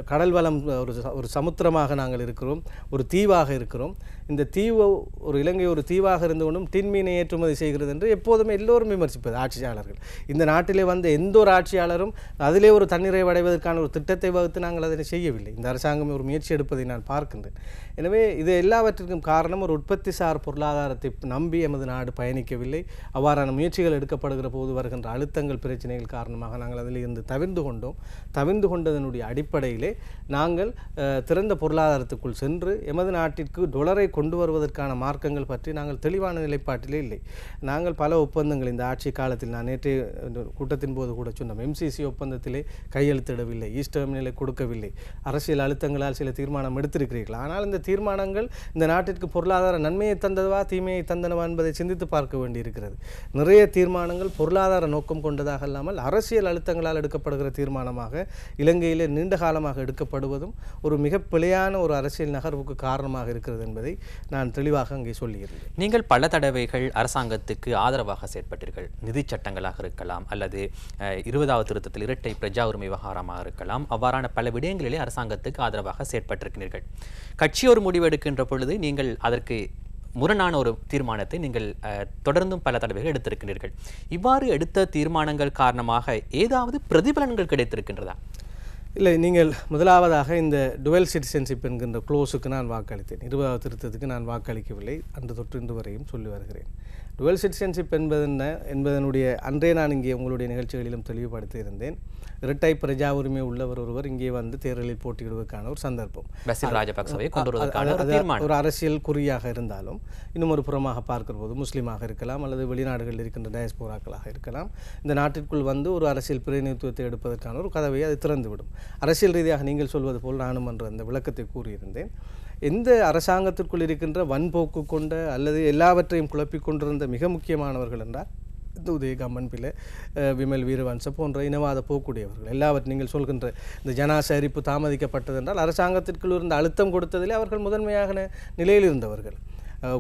கடல் வளம் ஒரு ச- ஒரு சமுத்திரமாக நாங்கள் இருக்கிறோம் ஒரு தீவாக இருக்கிறோம். இந்த தீவு ஒரு இலங்கை ஒரு தீவாக இருந்து கொண்டும் டின்மீனை ஏற்றுமதி செய்கிறது என்று எப்போதுமே எல்லோரும் விமர்சிப்பது ஆட்சியாளர்கள். இந்த நாட்டிலே வந்த எந்த ஒரு ஆட்சியாளரும் அதிலே ஒரு தண்ணீரை அடைவதற்கான ஒரு திட்டத்தை வகுத்து நாங்கள் அதனை செய்யவில்லை. இந்த அரசாங்கம் ஒரு முயற்சி எடுப்பதை நான் பார்க்கின்றேன். எனவே இது எல்லாவற்றிற்கும் காரணம் ஒரு உற்பத்தி சார் பொருளாதாரத்தை நம்பி எமது நாடு பயணிக்கவில்லை. அவ்வாறான முயற்சிகள் எடுக்கப்படுகிற போது வருகின்ற அழுத்தங்கள் பிரச்சனைகள் காரணமாக நாங்கள் அதில் இருந்து தவிர்ந்து கொண்டோம். தவிர்ந்து கொண்டதனுடைய அடிப்படையிலே நாங்கள் திறந்த பொருளாதாரத்துக்குள் சென்று எமது நாட்டிற்கு டொலரை கொண்டு வருவதற்கான மார்க்கங்கள் பற்றி நாங்கள் தெளிவான நிலைப்பாட்டிலே இல்லை. நாங்கள் பல ஒப்பந்தங்கள் இந்த ஆட்சி காலத்தில் நான் நேற்று கூட்டத்தின் போது கூட சொன்னோம். எம்சிசி ஒப்பந்தத்திலே கையெழுத்திடவில்லை ஈஸ்ட் டெர்மினலை கொடுக்கவில்லை. அரசியல் அழுத்தங்களால் சில தீர்மானம் எடுத்திருக்கிறீர்கள். ஆனால் இந்த தீர்மானங்கள் இந்த நாட்டிற்கு பொருளாதார நன்மையை தந்ததவா தீமையை தந்தனவா என்பதை சிந்தித்து பார்க்க வேண்டியிருக்கிறது. நிறைய தீர்மானங்கள் பொருளாதார நோக்கம் கொண்டதாக இல்லாமல் அரசியல் அழுத்தங்களால் எடுக்கப்படுகிற தீர்மானமாக இலங்கையிலே நீண்ட காலமாக எடுக்கப்படுவதும் ஒரு மிக பிழையான ஒரு அரசியல் நகர்வுக்கு காரணமாக இருக்கிறது என்பதை நான் தெளிவாக அங்கே சொல்லியிருந்தேன். நீங்கள் பல தடவைகள் அரசாங்கத்துக்கு ஆதரவாக செயற்பட்டீர்கள். நிதி சட்டங்களாக இருக்கலாம் அல்லது இருபதாவது திருத்தத்தில் இரட்டை பிரஜா உரிமை விவகாரமாக இருக்கலாம். அவ்வாறான பல விடயங்களிலே அரசாங்கத்துக்கு ஆதரவாக செயற்பட்டிருக்கிறீர்கள். கட்சி ஒரு முடிவு எடுக்கின்ற பொழுது நீங்கள் அதற்கு முரணான ஒரு தீர்மானத்தை நீங்கள் அஹ், தொடர்ந்தும் பல தடவைகள் எடுத்திருக்கிறீர்கள். இவ்வாறு எடுத்த தீர்மானங்கள் காரணமாக ஏதாவது பிரதிபலன்கள் கிடைத்திருக்கின்றதா? இல்லை நீங்கள் முதலாவதாக இந்த டுவெல் சிட்டிசன்ஷிப் என்கின்ற க்ளோஸுக்கு நான் வாக்களித்தேன். இருபதாவது திருத்தத்துக்கு நான் வாக்களிக்கவில்லை. அன்று தொற்று இன்று வரையும் சொல்லி வருகிறேன். டுவெல் சிட்டிசன்ஷிப் என்பது என்ன என்பதனுடைய அன்றே நான் இங்கே உங்களுடைய நிகழ்ச்சிகளிலும் தெளிவுபடுத்தி இருந்தேன். இரட்டை பிரஜா உரிமை உள்ளவர் ஒருவர் இங்கே வந்து தேர்தலில் போட்டியிடுவதற்கான ஒரு சந்தர்ப்பம். ஒரு அரசியல் குறியாக இருந்தாலும் இன்னும் ஒரு புறமாக பார்க்கிற போது முஸ்லீமாக இருக்கலாம் அல்லது வெளிநாடுகளில் இருக்கின்ற டயஸ்போராக்களாக இருக்கலாம். இந்த நாட்டிற்குள் வந்து ஒரு அரசியல் பிரதிநிதித்துவத்தை எடுப்பதற்கான ஒரு கதவை அது திறந்துவிடும். அரசியல் ரீதியாக நீங்கள் சொல்வது போல் நானும் என்ற அந்த விளக்கத்தை கூறியிருந்தேன். எந்த அரசாங்கத்திற்குள் இருக்கின்ற வன்போக்கு கொண்ட அல்லது எல்லாவற்றையும் குழப்பிக் கொண்டிருந்த மிக முக்கியமானவர்கள் என்றால் இந்த உதயகம்மன் பிள்ளை விமல் வீரவன்ச போன்ற இனவாத போக்குடையவர்கள். எல்லாவற்றையும் நீங்கள் சொல்கின்ற இந்த ஜனாச அரிப்பு தாமதிக்கப்பட்டது என்றால் அரசாங்கத்திற்குள் இருந்த அழுத்தம் கொடுத்ததிலே அவர்கள் முதன்மையாக நிலையில் இருந்தவர்கள்.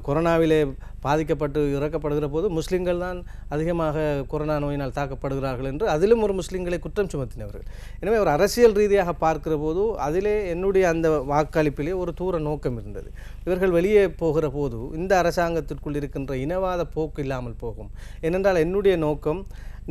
கொரோனாவிலே பாதிக்கப்பட்டு இறக்கப்படுகிற போது முஸ்லீம்கள் தான் அதிகமாக கொரோனா நோயினால் தாக்கப்படுகிறார்கள் என்று அதிலும் ஒரு முஸ்லீம்களை குற்றம் சுமத்தினவர்கள். எனவே ஒரு அரசியல் ரீதியாக பார்க்கிற போது அதிலே என்னுடைய அந்த வாக்களிப்பிலே ஒரு தூர நோக்கம் இருந்தது. இவர்கள் வெளியே போகிற போது இந்த அரசாங்கத்திற்குள் இருக்கின்ற இனவாத போக்கு இல்லாமல் போகும். ஏனென்றால் என்னுடைய நோக்கம்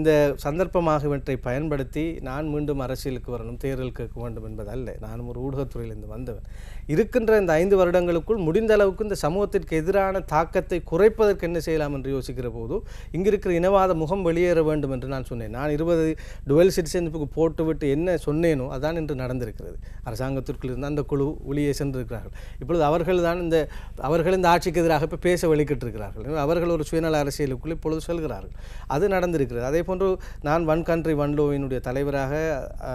இந்த சந்தர்ப்பமாக இவற்றை பயன்படுத்தி நான் மீண்டும் அரசியலுக்கு வரணும் தேர்தல் கேட்க வேண்டும் என்பதல்ல. நானும் ஒரு ஊடகத்துறையிலிருந்து வந்தவன். இருக்கின்ற இந்த ஐந்து வருடங்களுக்குள் முடிந்த அளவுக்கு இந்த சமூகத்திற்கு எதிரான தாக்கத்தை குறைப்பதற்கு என்ன செய்யலாம் என்று யோசிக்கிற போது இங்கிருக்கிற இனவாத முகம் வெளியேற வேண்டும் என்று நான் சொன்னேன். நான் இருபது டுவெல் சிட்டிசன்ஷிப்புக்கு போட்டுவிட்டு என்ன சொன்னேனோ அதான் இன்று நடந்திருக்கிறது. அரசாங்கத்திற்குள் இருந்து அந்த குழு வெளியே சென்றிருக்கிறார்கள். இப்பொழுது அவர்கள் தான் இந்த அவர்கள் இந்த ஆட்சிக்கு எதிராக இப்போ பேச வெளிக்கிட்டு இருக்கிறார்கள் அவர்கள் ஒரு சுயநல அரசியலுக்குள் இப்பொழுது செல்கிறார்கள். அது நடந்திருக்கிறது. அதே போன்று நான் ஒன் கண்ட்ரி ஒன் லோவினுடைய தலைவராக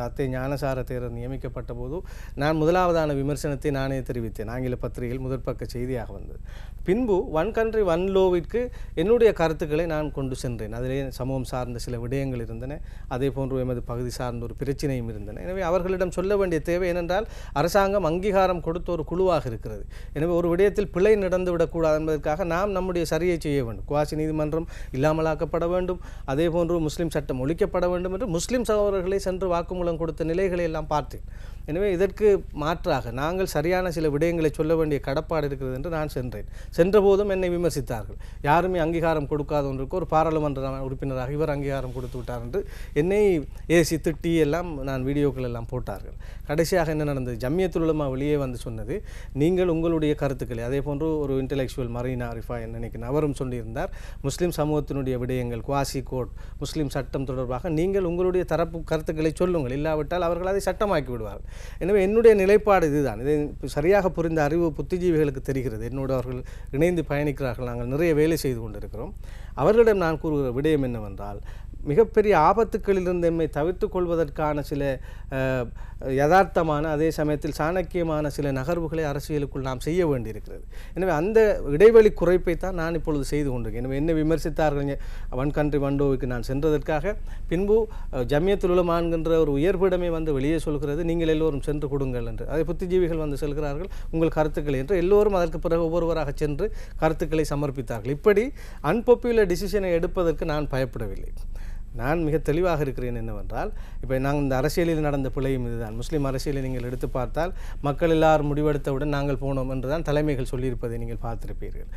அத்தை ஞானசார தேரர் நியமிக்கப்பட்ட போது நான் முதலாவதான விமர்சனத்தை நானே தெரிவித்தேன். ஆங்கில பத்திரிகையில் முதற்பக்க செய்தியாக வந்தது. பின்பு ஒன் கண்ட்ரி ஒன் லோவிற்கு என்னுடைய கருத்துக்களை நான் கொண்டு சென்றேன். அதிலே சமூகம் சார்ந்த சில விடயங்கள் இருந்தன. அதே போன்று எமது பகுதி சார்ந்த ஒரு பிரச்சனையும் இருந்தன. எனவே அவர்களிடம் சொல்ல வேண்டிய தேவை ஏனென்றால் அரசாங்கம் அங்கீகாரம் கொடுத்த ஒரு குழுவாக இருக்கிறது. எனவே ஒரு விடயத்தில் பிழை நடந்து விடக்கூடாது என்பதற்காக நாம் நம்முடைய சரியை செய்ய வேண்டும். குவாசி நீதிமன்றம் இல்லாமலாக்கப்பட வேண்டும். அதே போன்று முஸ்லீம் சட்டம் ஒழிக்கப்பட வேண்டும் என்று முஸ்லீம் சகோதரர்களை சென்று வாக்குமூலம் கொடுத்த நிலைகளை எல்லாம் பார்த்தேன். எனவே இதற்கு மாற்றாக நாங்கள் சரியான சில விடயங்களை சொல்ல வேண்டிய கடப்பாடு இருக்கிறது என்று நான் சென்றேன். சென்றபோதும் என்னை விமர்சித்தார்கள். யாருமே அங்கீகாரம் கொடுக்காத ஒன்றுக்கு ஒரு பாராளுமன்ற உறுப்பினராக இவர் அங்கீகாரம் கொடுத்து விட்டார் என்று என்னை ஏசி திட்டி எல்லாம் நான் வீடியோக்கள் எல்லாம் போட்டார்கள். கடைசியாக என்ன நடந்தது? ஜம்மியத்துல் வெளியே வந்து சொன்னது நீங்கள் உங்களுடைய கருத்துக்களை அதே போன்று ஒரு இன்டெலெக்சுவல் மரீனா அரிஃபா என்ன நினைக்கிறேன் அவரும் சொல்லியிருந்தார். முஸ்லீம் சமூகத்தினுடைய விடயங்கள் குவாசி கோட் முஸ்லீம் சட்டம் தொடர்பாக நீங்கள் உங்களுடைய தரப்பு கருத்துக்களை சொல்லுங்கள். இல்லாவிட்டால் அவர்கள் அதை சட்டமாக்கி விடுவார்கள். எனவே என்னுடைய நிலைப்பாடு இதுதான். இதை சரியாக புரிந்த அறிவு புத்திஜீவிகளுக்கு தெரிகிறது. என்னோடு அவர்கள் இணைந்து பயணிக்கிறார்கள். நாங்கள் நிறைய வேலை செய்து கொண்டிருக்கிறோம். அவர்களிடம் நான் கூறுகிற விடயம் என்னவென்றால் மிகப்பெரிய ஆபத்துக்களிலிருந்து எம்மை தவிர்த்து கொள்வதற்கான சில யதார்த்தமான அதே சமயத்தில் சாணக்கியமான சில நகர்வுகளை அரசியலுக்குள் நாம் செய்ய வேண்டியிருக்கிறது. எனவே அந்த இடைவெளி குறைப்பை தான் நான் இப்பொழுது செய்து கொண்டிருக்கேன். எனவே என்ன விமர்சித்தார்கள் ஒன் கண்ட்ரி வண்டோவுக்கு நான் சென்றதற்காக. பின்பு ஜமியத்தில் ஜமியத்துல் ஒரு உயர்பிடமே வந்து வெளியே சொல்கிறது நீங்கள் எல்லோரும் சென்று கொடுங்கள் என்று. அதை புத்திஜீவிகள் வந்து செல்கிறார்கள் உங்கள் கருத்துக்கள் என்று. எல்லோரும் அதற்கு பிறகு ஒவ்வொருவராக சென்று கருத்துக்களை சமர்ப்பித்தார்கள். இப்படி அன்பொப்புலர் டிசிஷனை எடுப்பதற்கு நான் பயப்படவில்லை. நான் மிக தெளிவாக இருக்கிறேன் என்னவென்றால் இப்போ நாங்கள் இந்த அரசியலில் நடந்த பிழையும் இதுதான். முஸ்லீம் அரசியலை நீங்கள் எடுத்து பார்த்தால் மக்கள் எல்லாரும் முடிவெடுத்தவுடன் நாங்கள் போனோம் என்று தான் தலைமைகள் சொல்லியிருப்பதை நீங்கள் பார்த்திருப்பீர்கள்.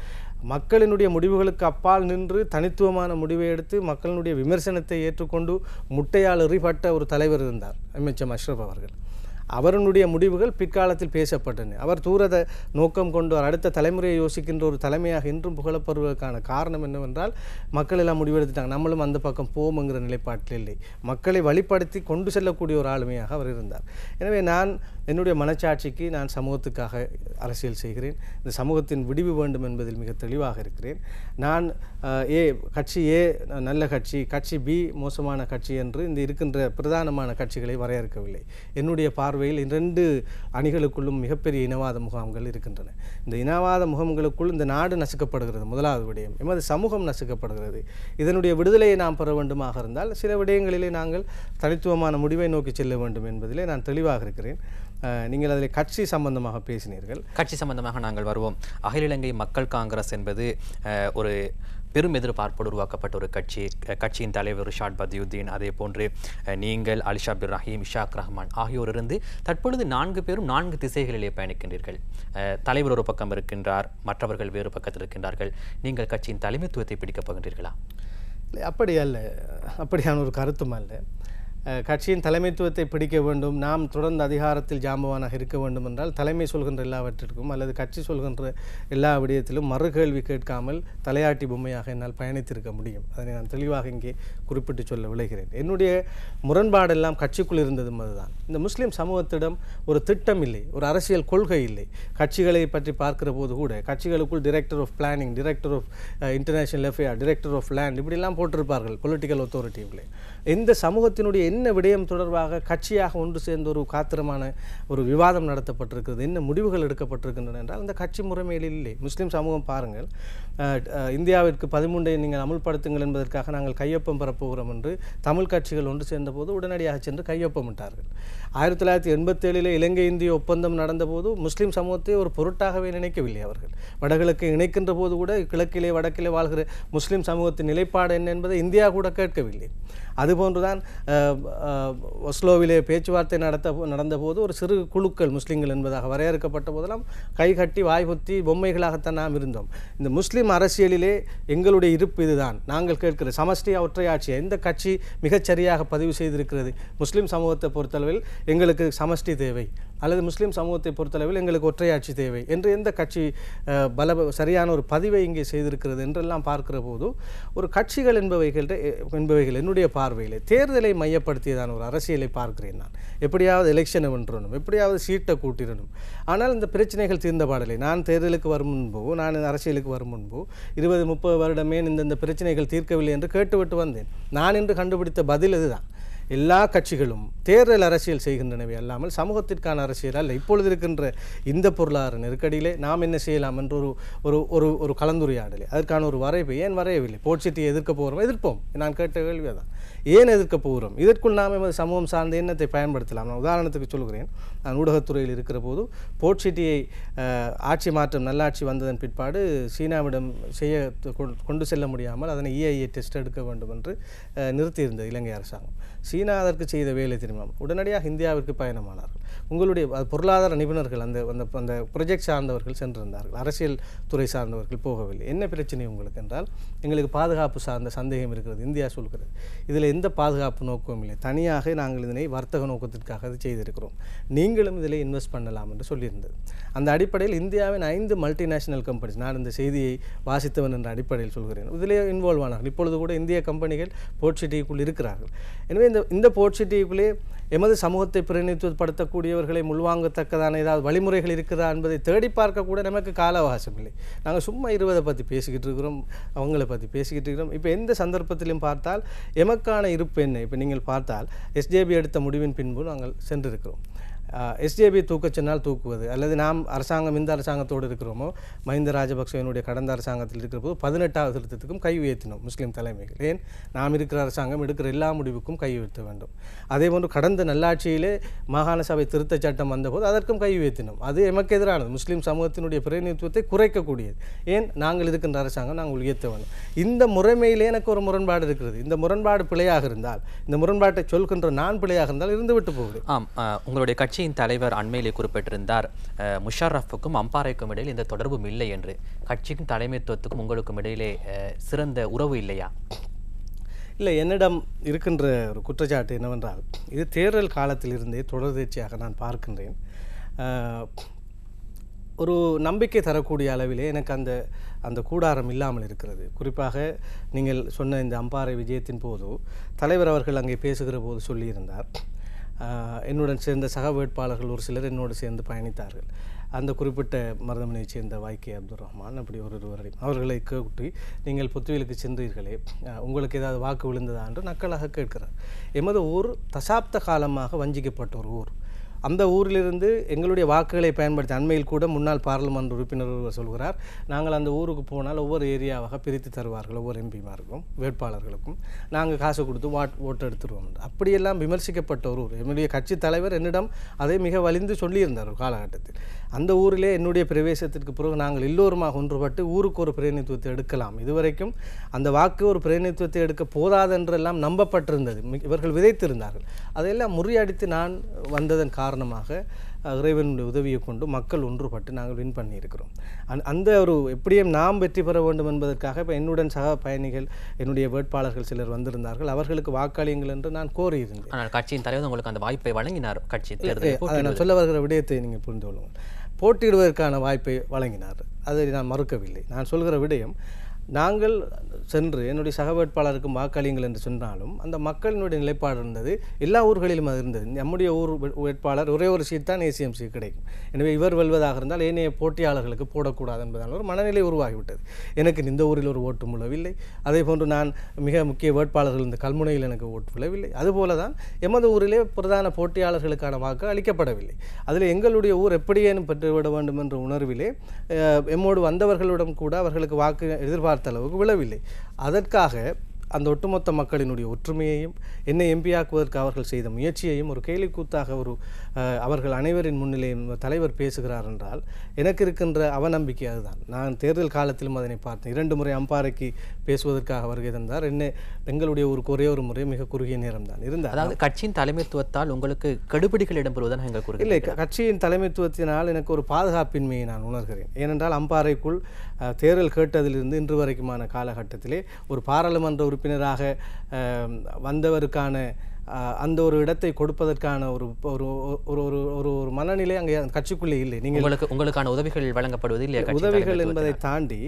மக்களினுடைய முடிவுகளுக்கு அப்பால் நின்று தனித்துவமான முடிவை எடுத்து மக்களினுடைய விமர்சனத்தை ஏற்றுக்கொண்டு முட்டையால் எறிபட்ட ஒரு தலைவர் இருந்தார். எம்எச்எம் அஷ்ரப் அவர்கள். அவருடைய முடிவுகள் பிற்காலத்தில் பேசப்பட்டன. அவர் தூரத நோக்கம் கொண்டு அவர் அடுத்த தலைமுறையை யோசிக்கின்ற ஒரு தலைமையாக இன்றும் புகழப்படுவதற்கான காரணம் என்னவென்றால் மக்கள் எல்லாம் முடிவெடுத்துட்டாங்க. நம்மளும் அந்த பக்கம் போவோங்கிற நிலைப்பாட்டில் இல்லை. மக்களை வழிப்படுத்தி கொண்டு செல்லக்கூடிய ஒரு ஆளுமையாக அவர் இருந்தார். எனவே நான் என்னுடைய மனச்சாட்சிக்கு நான் சமூகத்துக்காக அரசியல் செய்கிறேன். இந்த சமூகத்தின் விடிவு வேண்டும் என்பதில் மிக தெளிவாக இருக்கிறேன். நான் ஏ கட்சி ஏ நல்ல கட்சி கட்சி பி மோசமான கட்சி என்று இந்த இருக்கின்ற பிரதானமான கட்சிகளை வரையறுக்கவில்லை. என்னுடைய பார்வையில் இரண்டு அணிகளுக்குள்ளும் மிகப்பெரிய இனவாத முகாம்கள் இருக்கின்றன. இந்த இனவாத முகாம்களுக்குள் இந்த நாடு நசுக்கப்படுகிறது முதலாவது விடயம். எமது சமூகம் நசுக்கப்படுகிறது. இதனுடைய விடுதலையை நாம் பெற வேண்டுமாக இருந்தால் சில விடயங்களிலே நாங்கள் தனித்துவமான முடிவை நோக்கி செல்ல வேண்டும் என்பதிலே நான் தெளிவாக இருக்கிறேன். நீங்கள் அதில் கட்சி சம்பந்தமாக பேசினீர்கள். கட்சி சம்பந்தமாக நாங்கள் வருவோம். அகில இலங்கை மக்கள் காங்கிரஸ் என்பது ஒரு பெரும் எதிர்பார்ப்போடு உருவாக்கப்பட்ட ஒரு கட்சி. கட்சியின் தலைவர் ரிஷாட் பதியுத்தீன் அதே போன்று நீங்கள் அலிஷா அப்துல் ரஹீம் இஷாக் ரஹ்மான் ஆகியோர் இருந்து தற்பொழுது நான்கு பேரும் நான்கு திசைகளிலே பயணிக்கின்றீர்கள். தலைவர் ஒரு பக்கம் இருக்கின்றார் மற்றவர்கள் வேறு பக்கத்தில் இருக்கின்றார்கள். நீங்கள் கட்சியின் தலைமைத்துவத்தை பிடிக்கப் போகின்றீர்களா? இல்லை, அப்படி அல்ல. அப்படியான ஒரு கருத்தும் அல்ல. கட்சியின் தலைமைத்துவத்தை பிடிக்க வேண்டும் நாம் தொடர்ந்து அதிகாரத்தில் ஜாம்பவானாக இருக்க வேண்டும் என்றால் தலைமை சொல்கின்ற எல்லாவற்றிற்கும் அல்லது கட்சி சொல்கின்ற எல்லா விடயத்திலும் மறுகேள்வி கேட்காமல் தலையாட்டி பொம்மையாக என்னால் பயணித்திருக்க முடியும். அதனை நான் தெளிவாக இங்கே குறிப்பிட்டு சொல்ல விளைகிறேன். என்னுடைய முரண்பாடெல்லாம் கட்சிக்குள் இருந்ததும் அதுதான். இந்த முஸ்லீம் சமூகத்திடம் ஒரு திட்டம் இல்லை ஒரு அரசியல் கொள்கை இல்லை. கட்சிகளை பற்றி பார்க்கிற போது கூட கட்சிகளுக்குள் director of planning director of international affair director of land இப்படிலாம் போட்டிருப்பார்கள் பொலிட்டிக்கல் அத்தாரிட்டியில் இந்த சமூகத்தினுடைய என்ன விடயம் தொடர்பாக கட்சியாக ஒன்று சேர்ந்து ஒரு காத்திரமான ஒரு விவாதம் நடத்தப்பட்டிருக்கிறது என்ன முடிவுகள் எடுக்கப்பட்டிருக்கின்றன என்றால் இந்த கட்சி முறைமையில் இல்லை. முஸ்லீம் சமூகம் பாருங்கள். இந்தியாவிற்கு பதிமூன்றை நீங்கள் அமுல்படுத்துங்கள் என்பதற்காக நாங்கள் கையொப்பம் பெறப்போகிறோம் என்று தமிழ் கட்சிகள் ஒன்று சேர்ந்தபோது உடனடியாக சென்று கையொப்பமிட்டார்கள் ஆயிரத்தி தொள்ளாயிரத்தி எண்பத்தேழில் இலங்கை இந்திய ஒப்பந்தம் நடந்தபோது முஸ்லீம் சமூகத்தை ஒரு பொருட்டாகவே நினைக்கவில்லை அவர்கள். வடகிழக்கு இணைக்கின்ற போது கூட கிழக்கிலே வடக்கிலே வாழ்கிற முஸ்லீம் சமூகத்தின் நிலைப்பாடு என்ன என்பதை இந்தியா கூட கேட்கவில்லை. அதுபோன்றுதான் ஒஸ்லோவிலே பேச்சுவார்த்தை நடத்த நடந்தபோது ஒரு சிறு குழுக்கள் முஸ்லீம்கள் என்பதாக வரையறுக்கப்பட்ட போதெல்லாம் கை கட்டி வாய் பொத்தி பொம்மைகளாகத்தான் நாம் இருந்தோம். இந்த முஸ்லீம் அரசியலிலே எங்களுடைய இருப்பு இதுதான். நாங்கள் கேட்கிற சமஷ்டி ஒற்றையாட்சி எந்த கட்சி மிகச் சரியாக பதிவு செய்திருக்கிறது? முஸ்லீம் சமூகத்தை பொறுத்தளவில் எங்களுக்கு சமஷ்டி தேவை. அல்லது முஸ்லீம் சமூகத்தை பொறுத்தளவில் எங்களுக்கு ஒற்றையாட்சி தேவை என்று எந்த கட்சி பல சரியான ஒரு பதிவை இங்கே செய்திருக்கிறது என்றெல்லாம் பார்க்கிற போது ஒரு கட்சிகள் என்பவைகள் என்பவைகள் என்னுடைய பார்வையில் தேர்தலை மையப்படுத்தியதான ஒரு அரசியலை பார்க்கிறேன் நான். எப்படியாவது எலெக்ஷனை வென்றணும் எப்படியாவது சீட்டை கூட்டிடணும் ஆனால் இந்த பிரச்சனைகள் தீர்ந்த பாடலை நான் தேர்தலுக்கு வரும் முன்போ நான் அரசியலுக்கு வரும் முன்போ இருபது முப்பது வருடமே இந்த இந்த பிரச்சனைகள் தீர்க்கவில்லை என்று கேட்டுவிட்டு வந்தேன். நான் இன்று கண்டுபிடித்த பதில் இதுதான். எல்லா கட்சிகளும் தேர்தல் அரசியல் செய்கின்றனவே அல்லாமல் சமூகத்திற்கான அரசியல் அல்ல. இப்பொழுது இருக்கின்ற இந்த பொருளாதார நெருக்கடியிலே நாம் என்ன செய்யலாம் என்று ஒரு ஒரு ஒரு ஒரு கலந்துரையாடலை. அதற்கான ஒரு வரைவு ஏன் வரையவில்லை? போட்சிட்டியை எதிர்க்க போகிறோம்? எதிர்ப்போம். நான் கேட்ட கேள்வி அதான். ஏன் எதிர்க்க போகிறோம்? இதற்குள் நாம் எமது சமூகம் சார்ந்த எண்ணத்தை பயன்படுத்தலாம். நான் உதாரணத்துக்கு சொல்கிறேன். நான் ஊடகத்துறையில் இருக்கிற போது போட்சிட்டியை ஆட்சி மாற்றம் நல்லாட்சி வந்ததன் பிற்பாடு சீனாவிடம் செய்ய கொண்டு- கொண்டு செல்ல முடியாமல் அதனை இஐஏ டெஸ்ட் எடுக்க வேண்டும் என்று நிறுத்தியிருந்தது இலங்கை அரசாங்கம். சீனா அதற்கு செய்த வேலை தெரியுமா உடனடியாக இந்தியாவிற்கு பயணமானார் உங்களுடைய பொருளாதார நிபுணர்கள் அந்த அந்த அந்த ப்ரொஜெக்ட் சார்ந்தவர்கள் சென்றிருந்தார்கள். அரசியல் துறை சார்ந்தவர்கள் போகவில்லை. என்ன பிரச்சனை உங்களுக்கு என்றால் எங்களுக்கு பாதுகாப்பு சார்ந்த சந்தேகம் இருக்கிறது இந்தியா சொல்கிறது. இதில் எந்த பாதுகாப்பு நோக்கமும் இல்லை. தனியாக நாங்கள் இதனை வர்த்தக நோக்கத்திற்காக இது செய்திருக்கிறோம். நீங்களும் இதில் இன்வெஸ்ட் பண்ணலாம் என்று சொல்லியிருந்தது. அந்த அடிப்படையில் இந்தியாவின் ஐந்து மல்டிநேஷனல் கம்பெனிஸ் நான் இந்த செய்தியை வாசித்தவன் என்ற அடிப்படையில் சொல்கிறேன். இதிலே இன்வால்வ் ஆனார்கள். இப்பொழுது கூட இந்திய கம்பெனிகள் போர்ட் சிட்டிக்குள் இருக்கிறார்கள். எனவே இந்த இந்த போர்ட் சிட்டிக்குள்ளே எமது சமூகத்தை பிரதிநிதித்துவப்படுத்தக்கூடியவர்களை முள்வாங்கத்தக்கதான ஏதாவது வழிமுறைகள் இருக்கிறதா என்பதை தேடி பார்க்க கூட நமக்கு கால அவகாசம் இல்லை. நாங்கள் சும்மா இருபதை பற்றி பேசிக்கிட்டு இருக்கிறோம் அவங்கள பற்றி பேசிக்கிட்டு இருக்கிறோம். இப்போ எந்த சந்தர்ப்பத்திலும் பார்த்தால் எமக்கான இருப்பு என்ன? இப்போ நீங்கள் பார்த்தால் எஸ்ஜேபி எடுத்த முடிவின் பின்பு நாங்கள் சென்றிருக்கிறோம். எஸ்டிஏபி தூக்கச் சொன்னால் தூக்குவது. அல்லது நாம் அரசாங்கம் இந்த அரசாங்கத்தோடு இருக்கிறோமோ மஹிந்த ராஜபக்சேனுடைய கடந்த அரசாங்கத்தில் இருக்கிற போது பதினெட்டாவது திருத்தத்துக்கும் கை உயர்த்தினோம் முஸ்லீம் தலைமைகள். ஏன்? நாம் இருக்கிற அரசாங்கம் எடுக்கிற எல்லா முடிவுக்கும் கை உயர்த்த வேண்டும். அதே போன்று கடந்த நல்லாட்சியிலே மாகாண சபை திருத்தச் சட்டம் வந்தபோது அதற்கும் கை உயர்த்தினோம். அது எமக்கு எதிரானது. முஸ்லீம் சமூகத்தினுடைய பிரதிநிதித்துவத்தை குறைக்கக்கூடியது. ஏன்? நாங்கள் இருக்கின்ற அரசாங்கம் நாங்கள் உயர்த்த வேண்டும். இந்த முறைமையிலே எனக்கு ஒரு முரண்பாடு இருக்கிறது. இந்த முரண்பாடு பிழையாக இருந்தால் இந்த முரண்பாட்டை சொல்கின்ற நான் பிழையாக இருந்தால் இருந்துவிட்டு போகுது ஆம். உங்களுடைய கட்சி கட்சியின் தலைவர் அண்மையிலே குறிப்பிட்டிருந்தார். முஷாரஃபுக்கும் அம்பாறைக்கும் இடையில் இந்த தொடர்பும் இல்லை என்று. கட்சிக்கும் தலைமைத்துவத்துக்கும் உங்களுக்கும் இடையிலே சிறந்த உறவு இல்லையா? இல்லை என்னிடம் இருக்கின்ற ஒரு குற்றச்சாட்டு என்னவென்றால் இது தேர்தல் காலத்திலிருந்தே தொடர்ச்சியாக நான் பார்க்கின்றேன். ஒரு நம்பிக்கை தரக்கூடிய அளவிலே எனக்கு அந்த அந்த கூடாரம் இல்லாமல் இருக்கிறது. குறிப்பாக நீங்கள் சொன்ன இந்த அம்பாறை விஜயத்தின் போது தலைவர் அவர்கள் அங்கே பேசுகிற போது சொல்லியிருந்தார். என்னுடன் சேர்ந்த சக வேட்பாளர்கள் ஒரு சிலர் என்னோடு சேர்ந்து பயணித்தார்கள். அந்த குறிப்பிட்ட மருதமனையைச் சேர்ந்த வாய்க்கே அப்துல் ரஹ்மான் அப்படி ஒரு ஒருவரை அவர்களை கூட்டி நீங்கள் புத்துவிலுக்கு சென்றீர்களே உங்களுக்கு ஏதாவது வாக்கு விழுந்ததா? என்று நக்கலாக கேட்கிறார். எமது ஊர் தசாப்த காலமாக வஞ்சிக்கப்பட்ட ஒரு ஊர். அந்த ஊரிலிருந்து எங்களுடைய வாக்குகளை பயன்படுத்தி அண்மையில் கூட முன்னாள் பாராளுமன்ற உறுப்பினர் ஒருவர் சொல்கிறார் நாங்கள் அந்த ஊருக்கு போனால் ஒவ்வொரு ஏரியாவாக பிரித்து தருவார்கள் ஒவ்வொரு எம்பிமாருக்கும் வேட்பாளர்களுக்கும். நாங்கள் காசு கொடுத்து வாட் ஓட்டு எடுத்துருவோம். அப்படியெல்லாம் விமர்சிக்கப்பட்ட ஒரு ஊர். என்னுடைய கட்சி தலைவர் என்னிடம் அதை மிக வலிந்து சொல்லியிருந்தார் ஒரு காலகட்டத்தில். அந்த ஊரிலே என்னுடைய பிரவேசத்திற்கு பிறகு நாங்கள் எல்லோருமாக ஒன்றுபட்டு ஊருக்கு ஒரு பிரதிநிதித்துவத்தை எடுக்கலாம். இதுவரைக்கும் அந்த வாக்கு ஒரு பிரதிநிதித்துவத்தை எடுக்க போதாதென்றெல்லாம் நம்பப்பட்டிருந்தது. இவர்கள் விதைத்திருந்தார்கள். அதையெல்லாம் முறியடித்து நான் வந்ததன் காரணமாக இறைவனுடைய உதவியை கொண்டு மக்கள் ஒன்றுபட்டு நாங்கள் வின் பண்ணியிருக்கிறோம். அந் அந்த ஒரு எப்படியும் நாம் வெற்றி பெற வேண்டும் என்பதற்காக இப்போ என்னுடன் சக பயணிகள் என்னுடைய வேட்பாளர்கள் சிலர் வந்திருந்தார்கள். அவர்களுக்கு வாக்களியுங்கள் என்று நான் கோரியிருந்தேன். ஆனால் கட்சியின் தலைவர் உங்களுக்கு அந்த வாய்ப்பை வழங்கினார். கட்சி அதை நான் சொல்ல வருகிற விடயத்தை நீங்கள் புரிந்து கொள்ளுங்கள். போட்டியிடுவதற்கான வாய்ப்பை வழங்கினார். அதை நான் மறுக்கவில்லை. நான் சொல்கிற விடயம் நாங்கள் சென்று என்னுடைய சக வேட்பாளருக்கும் வாக்களியுங்கள் என்று சொன்னாலும் அந்த மக்களினுடைய நிலைப்பாடு இருந்தது. எல்லா ஊர்களிலும் அது இருந்தது. நம்முடைய ஊர் வேட்பாளர் ஒரே ஒரு சீட் தான் ஏசிஎம்சி கிடைக்கும். எனவே இவர் வெல்வதாக இருந்தால் ஏனைய போட்டியாளர்களுக்கு போடக்கூடாது என்பதால் ஒரு மனநிலை உருவாகிவிட்டது. எனக்கு இந்த ஊரில் ஒரு ஓட்டு முழவில்லை. அதே போன்று நான் மிக முக்கிய வேட்பாளர்கள் இந்த கல்முனையில் எனக்கு ஓட்டு விழவில்லை அதுபோல தான் எமது ஊரிலே பிரதான போட்டியாளர்களுக்கான வாக்கு அளிக்கப்படவில்லை. அதில் எங்களுடைய ஊர் எப்படியேனும் பெற்றுவிட வேண்டும் என்ற உணர்விலே எம்மோடு வந்தவர்களிடம் கூட அவர்களுக்கு வாக்கு எதிர்பார்த்த அளவுக்கு விழவில்லை. அதற்காக அந்த ஒட்டுமொத்த மக்களினுடைய ஒற்றுமையையும் என்னை எம்பியாக்குவதற்கு அவர்கள் செய்த முயற்சியையும் ஒரு கேலிக்கூத்தாக ஒரு அவர்கள் அனைவரின் முன்னிலையும் தலைவர் பேசுகிறார் என்றால் எனக்கு இருக்கின்ற அவநம்பிக்கை அதுதான். நான் தேர்தல் காலத்திலும் அதனை பார்த்தேன். இரண்டு முறை அம்பாறைக்கு பேசுவதற்காக வருகை தந்தார். என்ன எங்களுடைய ஒரே ஒரு முறை மிக குறுகிய நேரம் தான் இருந்தார் அதாவது கட்சியின் தலைமைத்துவத்தால் உங்களுக்கு கெடுபிடிகள் இடம்பெறுவதாக எங்கள் கூறுகிறேன். இல்லை கட்சியின் தலைமைத்துவத்தினால் எனக்கு ஒரு பாதுகாப்பின்மையை நான் உணர்கிறேன். ஏனென்றால் அம்பாறைக்குள் தேர்தல் கேட்டதிலிருந்து இன்று வரைக்குமான காலகட்டத்திலே ஒரு பாராளுமன்ற உறுப்பினராக வந்தவருக்கான அந்த ஒரு இடத்தை கொடுப்பதற்கான ஒரு ஒரு ஒரு ஒரு ஒரு மனநிலை அங்கே கட்சிக்குள்ளே இல்லை. நீங்கள் உங்களுக்கு உங்களுக்கான உதவிகள் வழங்கப்படுவது இல்லையா உதவிகள்? என்பதை தாண்டி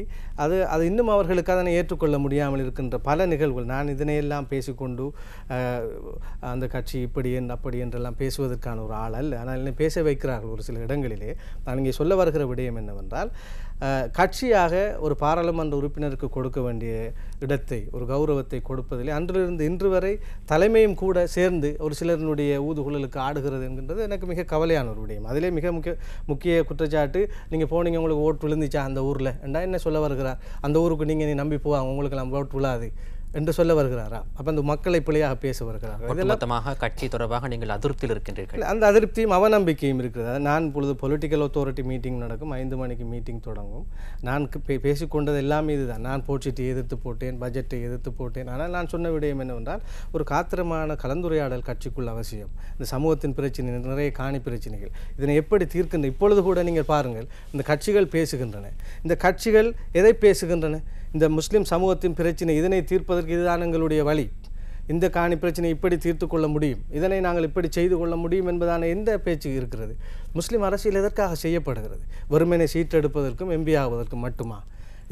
அது அது இன்னும் அவர்களுக்கு அதனை ஏற்றுக்கொள்ள முடியாமல் இருக்கின்ற பல நிகழ்வுகள். நான் இதனையெல்லாம் பேசிக்கொண்டு அந்த கட்சி இப்படி என் அப்படி என்றெல்லாம் பேசுவதற்கான ஒரு ஆள் அல்ல. ஆனால் பேச வைக்கிறார்கள் ஒரு சில இடங்களிலே. நான் இங்கே சொல்ல வருகிற விடயம் என்னவென்றால் கட்சியாக ஒரு பாராளுமன்ற உறுப்பினருக்கு கொடுக்க வேண்டிய இடத்தை ஒரு கௌரவத்தை கொடுப்பதில்லை. அன்றிலிருந்து இன்று வரை தலைமையும் கூட சேர்ந்து ஒரு சிலரினுடைய ஊதுகுழலுக்கு ஆடுகிறது என்கின்றது எனக்கு மிக கவலையான ஒரு விடயம். அதிலே மிக முக்கிய முக்கிய குற்றச்சாட்டு நீங்கள் போனீங்க உங்களுக்கு ஓட்டு விழுந்துச்சா அந்த ஊரில்? என்றா என்ன சொல்ல வருகிறார்? அந்த ஊருக்கு நீங்கள் நீ நம்பி போவாங்க உங்களுக்கு நம்ம ஓட்டு விழாது. என்று சொல்ல வருகிறாரா? அப்போ அந்த மக்களை பிழையாக பேச வருகிறார்கள் ஒட்டுமொத்தமாக கட்சி தொடர்பாக நீங்கள் அதிருப்தியில் இருக்கின்றீர்கள். அந்த அதிருப்தியும் அவநம்பிக்கையும் இருக்கிறது. நான் இப்பொழுது பொலிட்டிக்கல் அத்தாரிட்டி மீட்டிங் நடக்கும் ஐந்து மணிக்கு மீட்டிங் தொடங்கும். நான் பே பேசிக்கொண்டது எல்லாமே இதுதான். நான் போட்சிட்டை எதிர்த்து போட்டேன் பட்ஜெட்டை எதிர்த்து போட்டேன். ஆனால் நான் சொன்ன விடயம் என்னவென்றால் ஒரு காத்திரமான கலந்துரையாடல் கட்சிக்குள் அவசியம். இந்த சமூகத்தின் பிரச்சனை நிறைய காணி பிரச்சனைகள். இதனை எப்படி தீர்க்கின்ற இப்பொழுது கூட நீங்கள் பாருங்கள் இந்த கட்சிகள் பேசுகின்றன. இந்த கட்சிகள் எதை பேசுகின்றன? இந்த முஸ்லீம் சமூகத்தின் பிரச்சனை இதனை தீர்ப்பதற்கு இதுதான் எங்களுடைய வழி. இந்த காணி பிரச்சனை இப்படி தீர்த்து கொள்ள முடியும். இதனை நாங்கள் இப்படி செய்து கொள்ள முடியும் என்பதான எந்த பேச்சு இருக்கிறது? முஸ்லீம் அரசியல் எதற்காக செய்யப்படுகிறது? வெறுமனை சீட்டெடுப்பதற்கும் எம்பி ஆவதற்கும் மட்டுமா?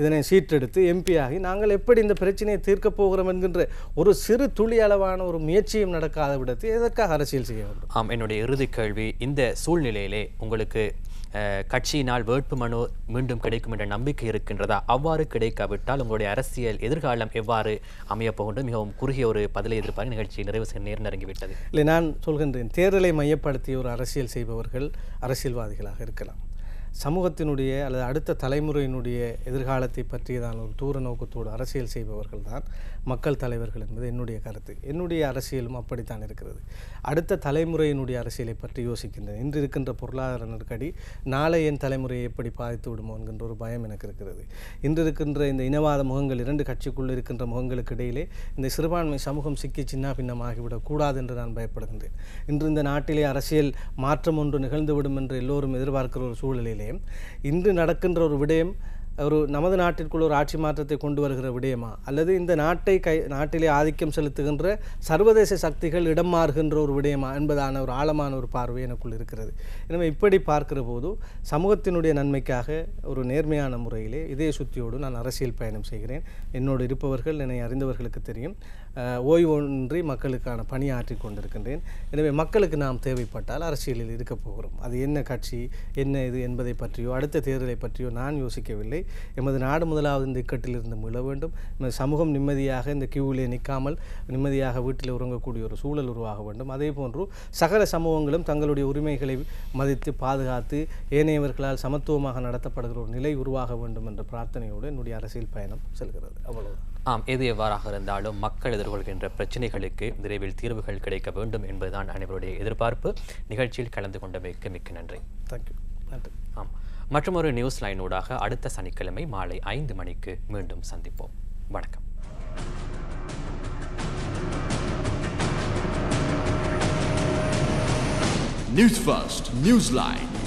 இதனை சீட்டெடுத்து எம்பி ஆகி நாங்கள் எப்படி இந்த பிரச்சனையை தீர்க்கப் போகிறோம் என்கின்ற ஒரு சிறு துளி அளவான ஒரு முயற்சியும் நடக்காத விடத்து எதற்காக அரசியல் செய்ய வேண்டும்? ஆம் என்னுடைய இறுதி கேள்வி இந்த சூழ்நிலையிலே உங்களுக்கு கட்சியினால் வேட்புமனு மீண்டும் கிடைக்கும் என்ற நம்பிக்கை இருக்கின்றதா? அவ்வாறு கிடைக்காவிட்டால் உங்களுடைய அரசியல் எதிர்காலம் எவ்வாறு அமையப் போகின்றது? மிகவும் குறுகிய ஒரு பதிலை எதிர்பார்க்க நிகழ்ச்சி நிறைவு செய்ய நேரம் நெருங்கிவிட்டது. இல்லை நான் சொல்கின்றேன் தேர்தலை மையப்படுத்தி ஒரு அரசியல் செய்பவர்கள் அரசியல்வாதிகளாக இருக்கலாம். சமூகத்தினுடைய அல்லது அடுத்த தலைமுறையினுடைய எதிர்காலத்தை பற்றியதான ஒரு தூர நோக்கத்தோடு அரசியல் செய்பவர்கள் தான் மக்கள் தலைவர்கள் என்பது என்னுடைய கருத்து. என்னுடைய அரசியலும் அப்படித்தான் இருக்கிறது. அடுத்த தலைமுறையினுடைய அரசியலை பற்றி யோசிக்கின்றேன். இன்று இருக்கின்ற பொருளாதார நெருக்கடி நாளை என் தலைமுறையை எப்படி பாதித்து விடுமோ என்கின்ற ஒரு பயம் எனக்கு இருக்கிறது. இன்று இருக்கின்ற இந்த இனவாத முகங்கள் இரண்டு கட்சிக்குள் இருக்கின்ற முகங்களுக்கு இடையிலே இந்த சிறுபான்மை சமூகம் சிக்கி சின்ன பின்னமாகிவிடக் கூடாது என்று நான் பயப்படுகின்றேன். இன்று இந்த நாட்டிலே அரசியல் மாற்றம் ஒன்று நிகழ்ந்துவிடும் என்று எல்லோரும் எதிர்பார்க்கிற ஒரு சூழலிலே இன்று நடக்கின்ற ஒரு விடயம் ஒரு நமது நாட்டிற்குள் ஒரு ஆட்சி மாற்றத்தை கொண்டு வருகிற விடயமா? அல்லது இந்த நாட்டை கை நாட்டிலே ஆதிக்கம் செலுத்துகின்ற சர்வதேச சக்திகள் இடம் மாறுகின்ற ஒரு விடயமா என்பதான ஒரு ஆழமான ஒரு பார்வை எனக்குள் இருக்கிறது. எனவே இப்படி பார்க்கிற போது சமூகத்தினுடைய நன்மைக்காக ஒரு நேர்மையான முறையிலே இதே சுத்தியோடு நான் அரசியல் பயணம் செய்கிறேன். என்னோடு இருப்பவர்கள் என்னை அறிந்தவர்களுக்கு தெரியும். ஓய்வொன்றி மக்களுக்கான பணியாற்றி கொண்டிருக்கின்றேன். எனவே மக்களுக்கு நாம் தேவைப்பட்டால் அரசியலில் இருக்கப் போகிறோம். அது என்ன கட்சி என்ன இது என்பதை பற்றியோ அடுத்த தேர்தலை பற்றியோ நான் யோசிக்கவில்லை. எமது நாடு முதலாவது இந்த இக்கட்டிலிருந்து மீள வேண்டும். எமது சமூகம் நிம்மதியாக இந்த கியூவிலே நிற்காமல் நிம்மதியாக வீட்டில் உறங்கக்கூடிய ஒரு சூழல் உருவாக வேண்டும். அதே போன்று சகல சமூகங்களும் தங்களுடைய உரிமைகளை மதித்து பாதுகாத்து ஏனையவர்களால் சமத்துவமாக நடத்தப்படுகிற ஒரு நிலை உருவாக வேண்டும் என்ற பிரார்த்தனையோடு என்னுடைய அரசியல் பயணம் செல்கிறது. அவ்வளவுதான். ஆம் எது எவ்வாறாக இருந்தாலும் மக்கள் எதிர்கொள்கின்ற பிரச்சனைகளுக்கு விரைவில் தீர்வுகள் கிடைக்க வேண்டும் என்பதுதான் அனைவருடைய எதிர்பார்ப்பு. நிகழ்ச்சியில் கலந்து கொண்டமைக்கு மிக்க நன்றி. தேங்க்யூ நன்றி ஆம் மற்றொரு நியூஸ் லைனூடாக அடுத்த சனிக்கிழமை மாலை ஐந்து மணிக்கு மீண்டும் சந்திப்போம். வணக்கம். News First, Newsline.